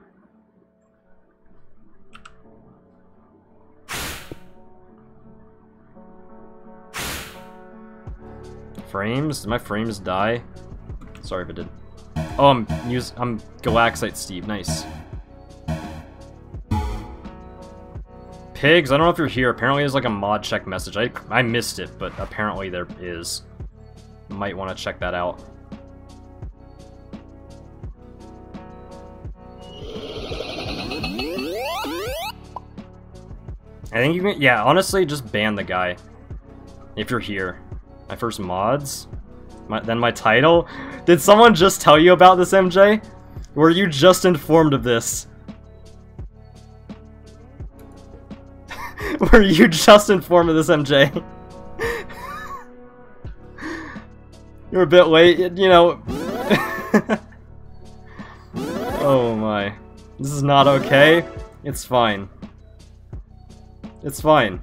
Frames? Did my frames die? Sorry if it did. Oh, I'm use I'm Galaxite Steve. Nice. Pigs, I don't know if you're here. Apparently there's like a mod check message. I I missed it, but apparently there is. Might want to check that out. I think you can, yeah, honestly, just ban the guy. If you're here. My first mods? My, then my title? Did someone just tell you about this, MJ? Were you just informed of this? [LAUGHS] Were you just informed of this, MJ? [LAUGHS] You're a bit late, you know. [LAUGHS] oh my. This is not okay. It's fine. It's fine.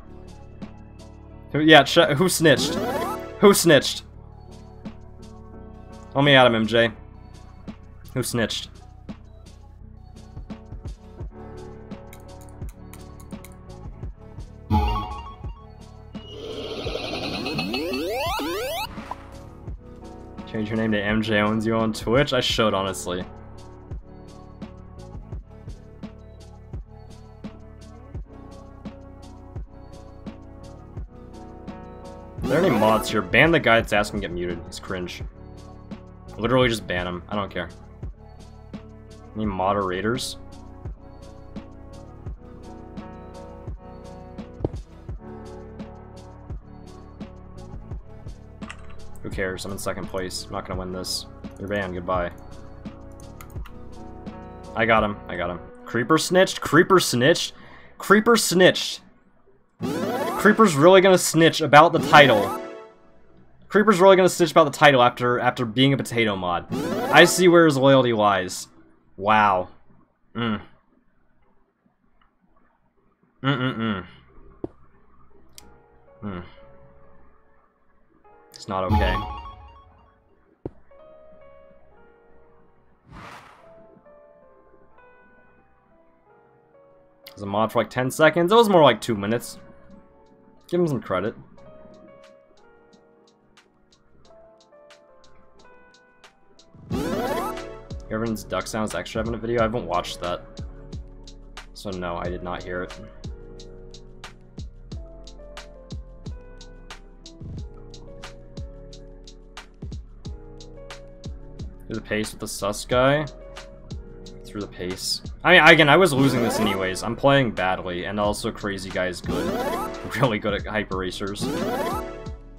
Yeah, who snitched? Who snitched? Let me at him, MJ. Who snitched? Change your name to MJ owns you on Twitch? I should, honestly. Are there any mods here? Ban the guy that's asking to get muted. He's cringe. Literally just ban him. I don't care. Any moderators? Who cares? I'm in second place. I'm not gonna win this. You're banned. Goodbye. I got him. I got him. Creeper snitched? Creeper snitched? Creeper snitched. Creeper's really gonna snitch about the title. Creeper's really gonna stitch about the title after after being a potato mod. I see where his loyalty lies. Wow. Mm. Mm-mm-mm. Mm. It's not okay. It was a mod for like 10 seconds. It was more like 2 minutes. Give him some credit. Everyone's Duck Sounds extra evident video? I haven't watched that. So no, I did not hear it. Through the pace with the sus guy. Through the pace. I mean, again, I was losing this anyways. I'm playing badly, and also Crazy Guy is good. [LAUGHS] Really good at Hyper Racers.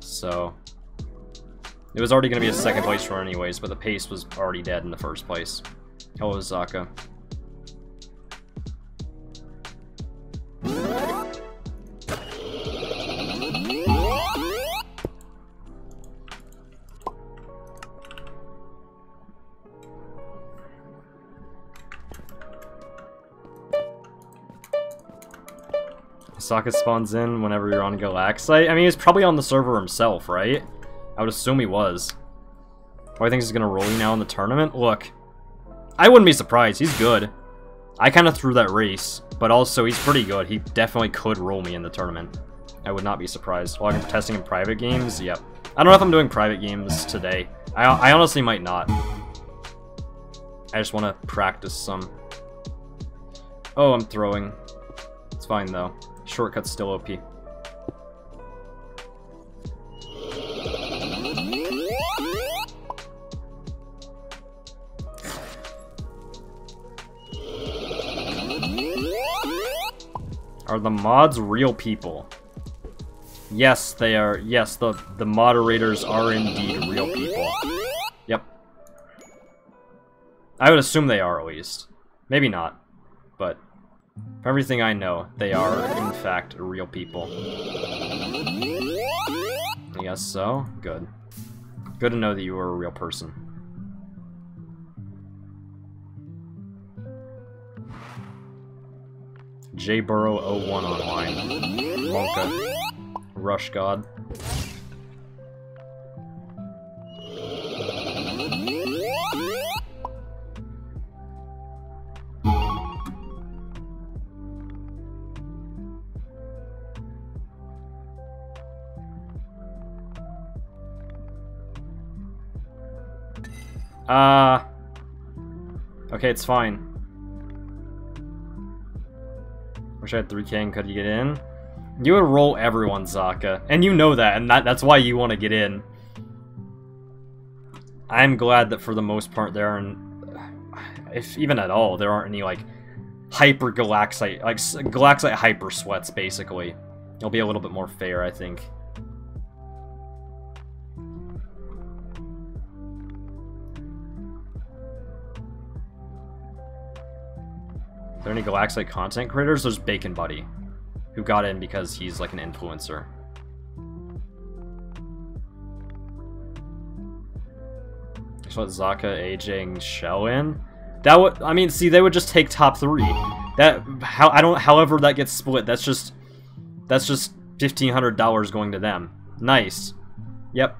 So... It was already going to be a second place run anyways, but the pace was already dead in the first place. Hello, Zaka. Socket spawns in whenever you're on Galaxite. I mean, he's probably on the server himself, right? I would assume he was. Why I think he's gonna roll you now in the tournament? Look, I wouldn't be surprised. He's good. I kind of threw that race, but also he's pretty good. He definitely could roll me in the tournament. I would not be surprised. While I'm testing in private games, yep. I don't know if I'm doing private games today. I, I honestly might not. I just want to practice some. Oh, I'm throwing. It's fine, though. Shortcut's still OP. Are the mods real people? Yes, they are. Yes, the, the moderators are indeed real people. Yep. I would assume they are, at least. Maybe not. But from everything I know, they are, in fact, real people. I guess so. Good. Good to know that you are a real person. J Burrow 01 online. Monka. Rush God. Uh... Okay, it's fine. Wish I had 3k and could you get in? You would roll everyone, Zaka. And you know that, and that, that's why you want to get in. I'm glad that for the most part there aren't... If even at all, there aren't any, like, hyper galaxite... Like, galaxite hyper sweats, basically. It'll be a little bit more fair, I think. There any Galaxite content creators? There's Bacon Buddy. who got in because he's like an influencer. That's what Zaka, and Shell in. That would, I mean, see, they would just take top three. That, how, I don't, however that gets split, that's just, that's just $1,500 going to them. Nice. Yep.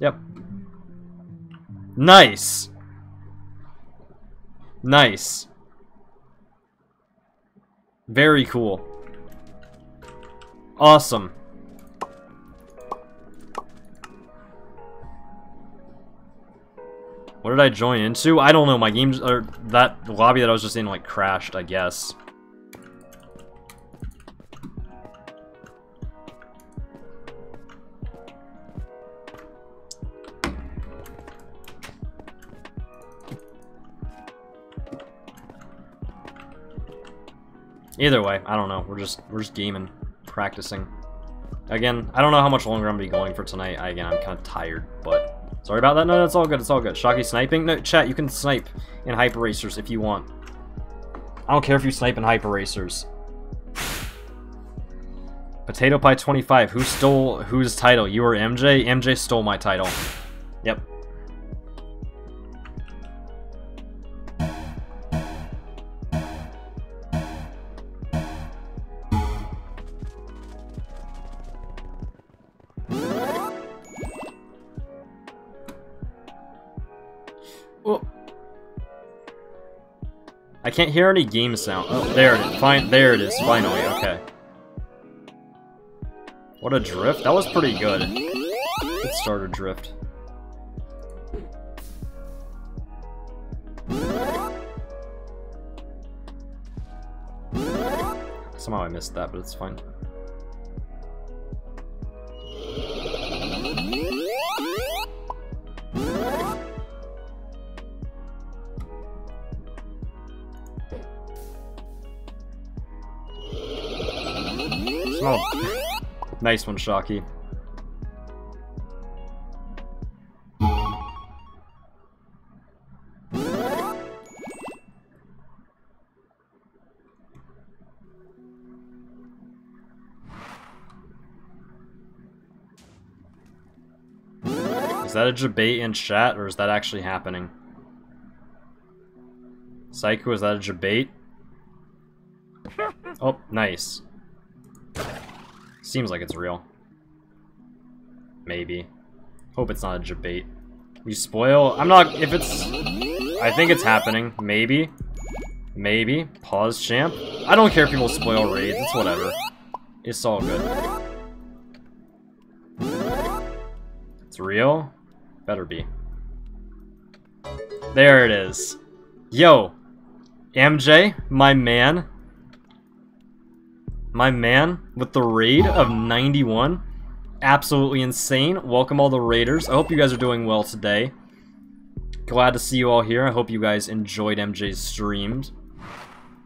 Yep. Nice. Nice. Very cool. Awesome. What did I join into? I don't know, my games, or that lobby that I was just in, like, crashed, I guess. Either way, I don't know. We're just we're just gaming, practicing. Again, I don't know how much longer I'm gonna be going for tonight. I, again, I'm kind of tired, but sorry about that. No, it's all good. It's all good. Shocky sniping. No, chat. You can snipe in hyper racers if you want. I don't care if you snipe in hyper racers. Potato Pie 25. Who stole whose title? You or MJ? MJ stole my title. Yep. I can't hear any game sound. Oh, there it is. Fine, there it is. Finally, okay. What a drift. That was pretty good. Good starter drift. Somehow I missed that, but it's fine. Small. Nice one, Shocky. Is that a jebait in chat, or is that actually happening? Psycho, is that a jebait? Oh, nice. Seems like it's real. Maybe. Hope it's not a jebait. You spoil? I'm not- if it's- I think it's happening. Maybe. Maybe. Pause champ. I don't care if people spoil raids, it's whatever. It's all good. It's real? Better be. There it is. Yo. MJ, my man. My man, with the raid of 91. Absolutely insane. Welcome all the raiders. I hope you guys are doing well today. Glad to see you all here. I hope you guys enjoyed MJ's streams.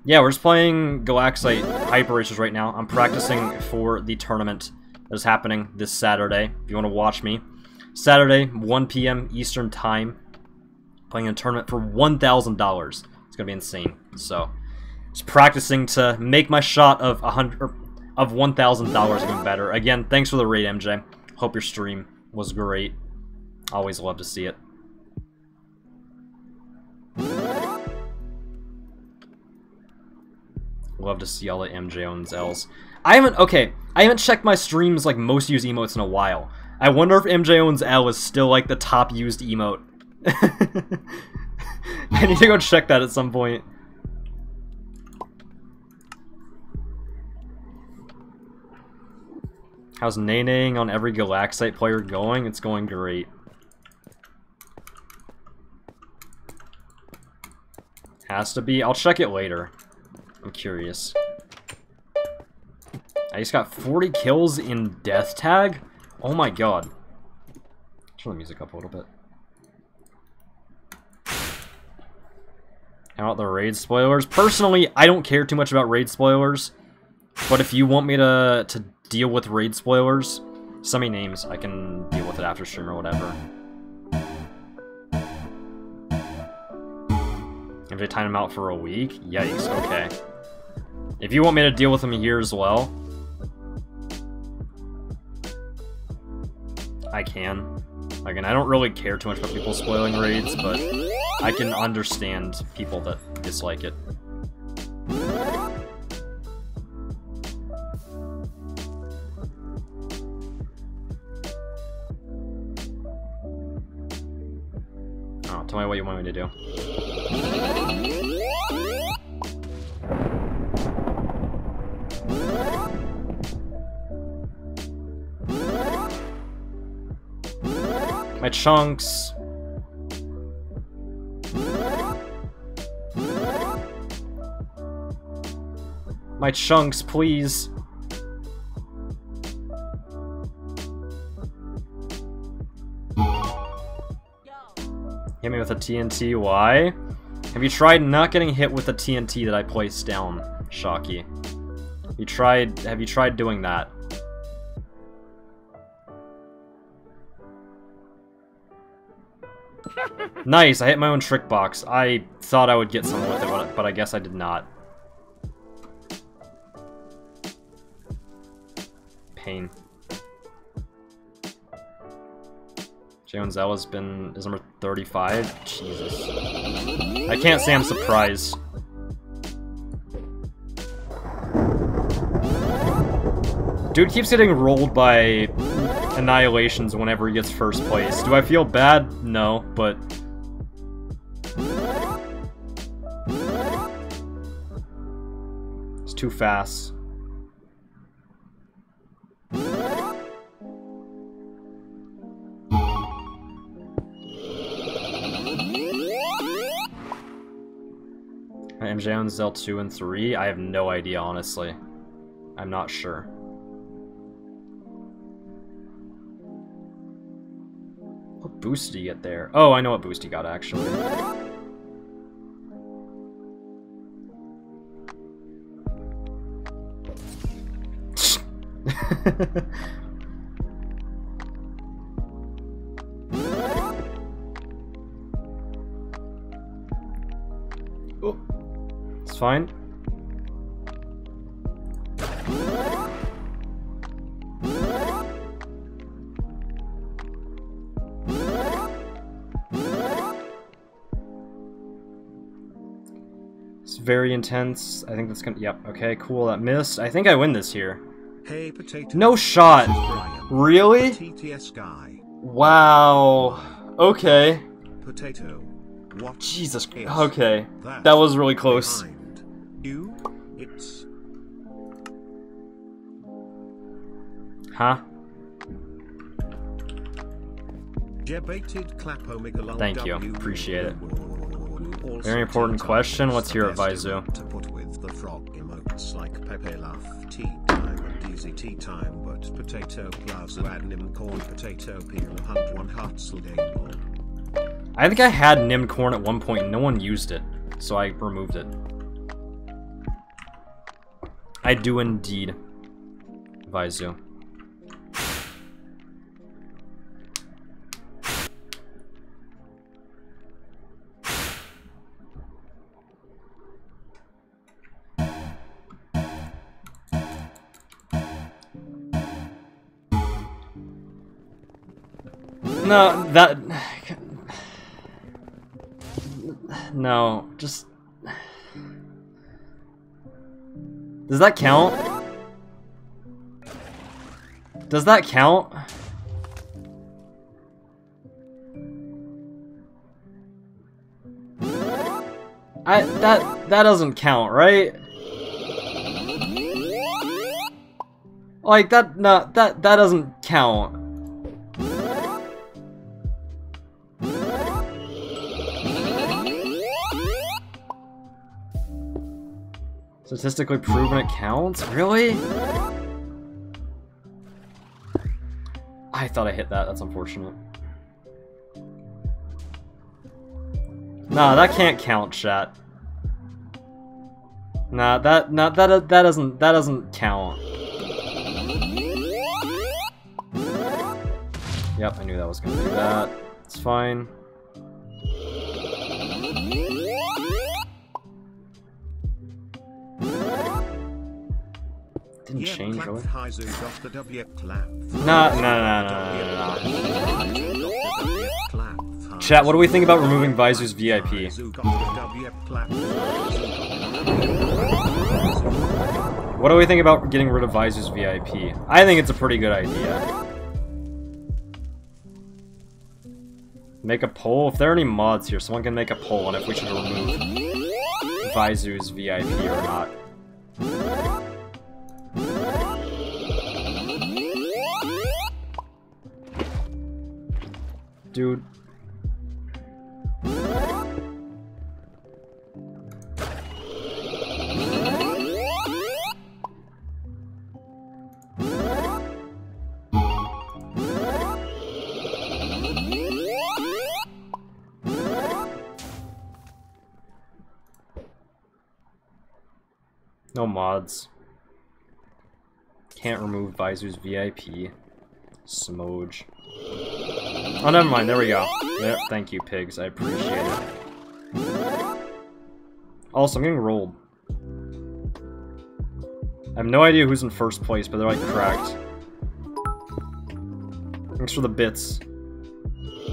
Yeah, we're just playing Galaxite Hyper Racers right now. I'm practicing for the tournament that is happening this Saturday. If you want to watch me. Saturday, 1 p.m. Eastern Time. Playing a tournament for $1,000. It's going to be insane. So, just practicing to make my shot of a hundred of one thousand dollars even better. Again, thanks for the raid, MJ. Hope your stream was great. Always love to see it. Love to see all the MJ owns L's. I haven't okay. I haven't checked my streams like most used emotes in a while. I wonder if MJ owns L is still like the top used emote. [LAUGHS] I need to go check that at some point. How's Nene on every Galaxite player going? It's going great. Has to be. I'll check it later. I'm curious. I just got 40 kills in Death Tag? Oh my god. Turn the music up a little bit. How about the raid spoilers? Personally, I don't care too much about raid spoilers. But if you want me to, to deal with raid spoilers, send me names. I can deal with it after stream or whatever. If they time them out for a week? Yikes, okay. If you want me to deal with him here as well, I can. Again, I don't really care too much about people spoiling raids, but I can understand people that dislike it. Tell me what you want me to do. My chunks. My chunks, please. Hit me with a TNT, why? Have you tried not getting hit with the TNT that I placed down, Shocky? You tried, have you tried doing that? [LAUGHS] nice, I hit my own trick box. I thought I would get something with it, but I guess I did not. Pain. Jalen Zella's been is number 35. Jesus. I can't say I'm surprised. Dude keeps getting rolled by annihilations whenever he gets first place. Do I feel bad? No, but... It's too fast. MJ owns Zell 2 and 3? I have no idea, honestly. I'm not sure. What boost did he get there? Oh, I know what boost he got, actually. [LAUGHS] fine. It's very intense. I think that's gonna. Yep. Okay. Cool. That missed. I think I win this here. Hey potato. No shot. This is Brian. Really? TTS guy. Wow. Okay. Potato. What? Jesus. Okay. That was really close. behind You? It's Huh? Jebaited clap omega Thank you. Appreciate it. Very important question. What's your advice, the hear it, best Vhyzu. emote To put with the frog emotes like Pepe Laugh, tea time and easy tea time, but potato plaza add nim corn potato peel hunt one Hartzell I think I had Nim Corn at one point and no one used it, so I removed it. I do indeed. Vhyzu. No, that... [SIGHS] No, just... Does that count? Does that count? I that that doesn't count, right? Like that no that that doesn't count. Statistically proven it counts? Really? I thought I hit that, that's unfortunate. Nah, that can't count, chat. Nah, that nah, that uh, that doesn't that doesn't count. Yep, I knew that was gonna do that. It's fine. Nah, nah, nah, nah. Heizu got the W clap. Chat, what do we think about removing Vhyzu's VIP? Heizu got the W clap. What do we think about getting rid of Vhyzu's VIP? I think it's a pretty good idea. Make a poll. If there are any mods here, someone can make a poll on if we should remove Vhyzu's VIP or not. Dude. No mods. Can't remove Visor's VIP. Smoge. Oh, never mind. There we go. Yep, thank you, pigs. I appreciate it. Also, I'm getting rolled. I have no idea who's in first place, but they're like cracked. Thanks for the bits.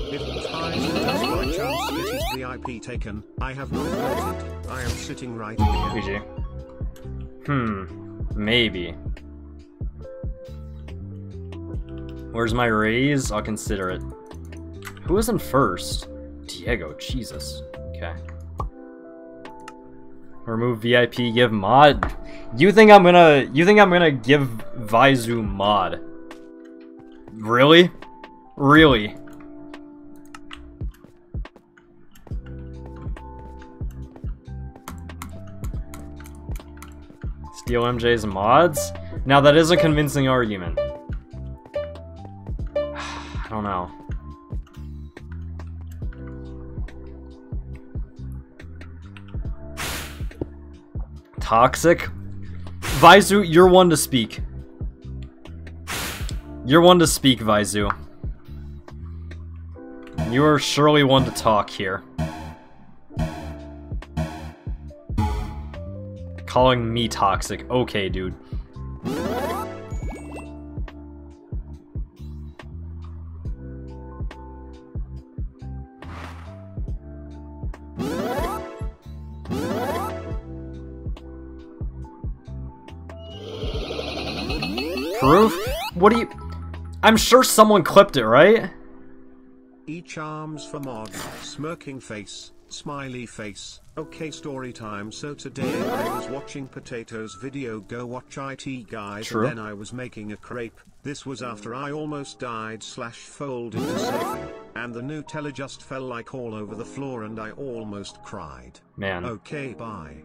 If does by chance get his VIP taken, I have not voted. I am sitting right here. PG. Hmm. Maybe. Where's my raise? I'll consider it. Who was in first? Diego, Jesus. Okay. Remove VIP, give mod. You think I'm gonna you think I'm gonna give Vhyzu mod? Really? Really? Steal MJ's mods? Now that is a convincing argument. [SIGHS] I don't know. Toxic? Vhyzu, you're one to speak. You're one to speak, Vhyzu. You are surely one to talk here. Calling me toxic. Okay, dude. Proof? What do you... I'm sure someone clipped it, right? Each arms for mod, smirking face, smiley face. Okay, story time. So today I was watching Potato's video Go Watch IT Guys True. and then I was making a crepe. This was after I almost died slash folded to surfing. And the Nutella just fell like all over the floor and I almost cried. Man. Okay, bye.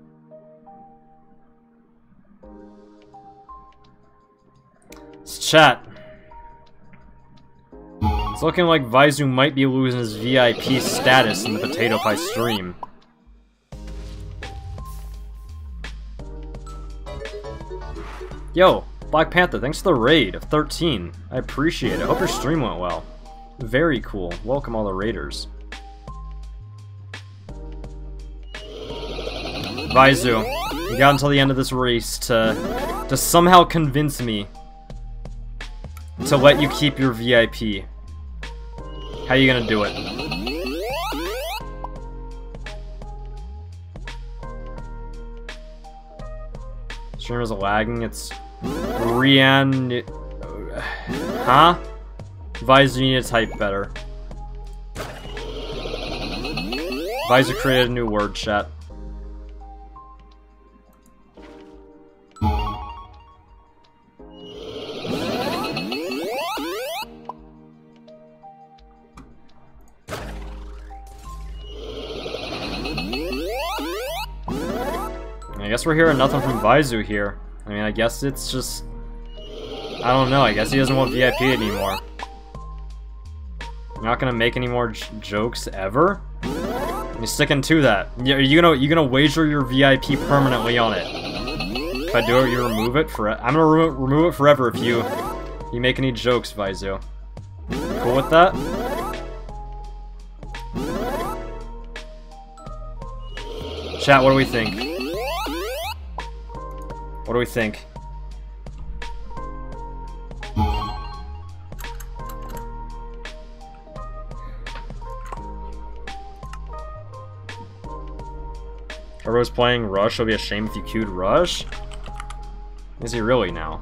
It's chat. It's looking like Vhyzu might be losing his VIP status in the Potato Pie stream. Yo, Black Panther, thanks for the raid of 13. I appreciate it. Hope your stream went well. Very cool. Welcome all the raiders. Vizu, you got until the end of this race to, to somehow convince me to let you keep your VIP. How are you gonna do it? Streamer's a lagging, it's Rian... Huh? Visor, you need to type better. Visor created a new word chat. Guess we're hearing nothing from Vhyzu here. I mean, I guess it's just... I don't know, I guess he doesn't want VIP anymore. You're not gonna make any more jokes ever? You're sticking to that. Are you gonna you gonna wager your VIP permanently on it? If I do it, you remove it for. I'm gonna remo remove it forever if you you make any jokes, Vhyzu. Cool with that? Chat, what do we think? What do we think? Arrow's playing Rush. It'll be a shame if you queued Rush. Is he really now?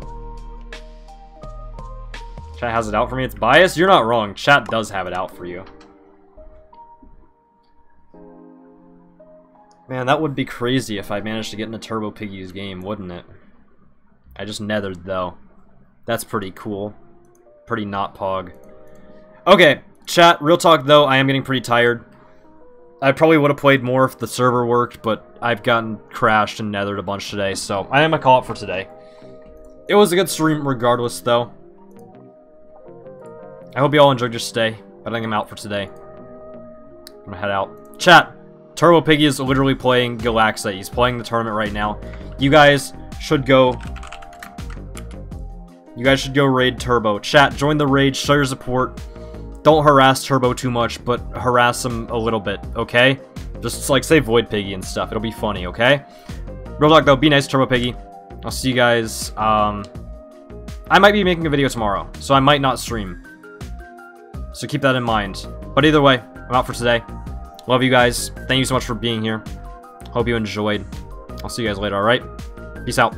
Chat has it out for me. It's biased. You're not wrong. Chat does have it out for you. Man, that would be crazy if I managed to get into Turbo Piggy's game, wouldn't it? I just nethered, though. That's pretty cool. Pretty not pog. Okay, chat, real talk, though, I am getting pretty tired. I probably would have played more if the server worked, but I've gotten crashed and nethered a bunch today, so I am a call it for today. It was a good stream regardless, though. I hope you all enjoyed your stay, I think I'm out for today. I'm gonna head out. Chat! Turbo Piggy is literally playing Galaxa. He's playing the tournament right now. You guys should go... You guys should go raid Turbo. Chat, join the raid, show your support. Don't harass Turbo too much, but harass him a little bit, okay? Just, like, say Void Piggy and stuff. It'll be funny, okay? Real talk, though, be nice Turbo Piggy. I'll see you guys, um... I might be making a video tomorrow, so I might not stream. So keep that in mind. But either way, I'm out for today. Love you guys. Thank you so much for being here. Hope you enjoyed. I'll see you guys later, alright? Peace out.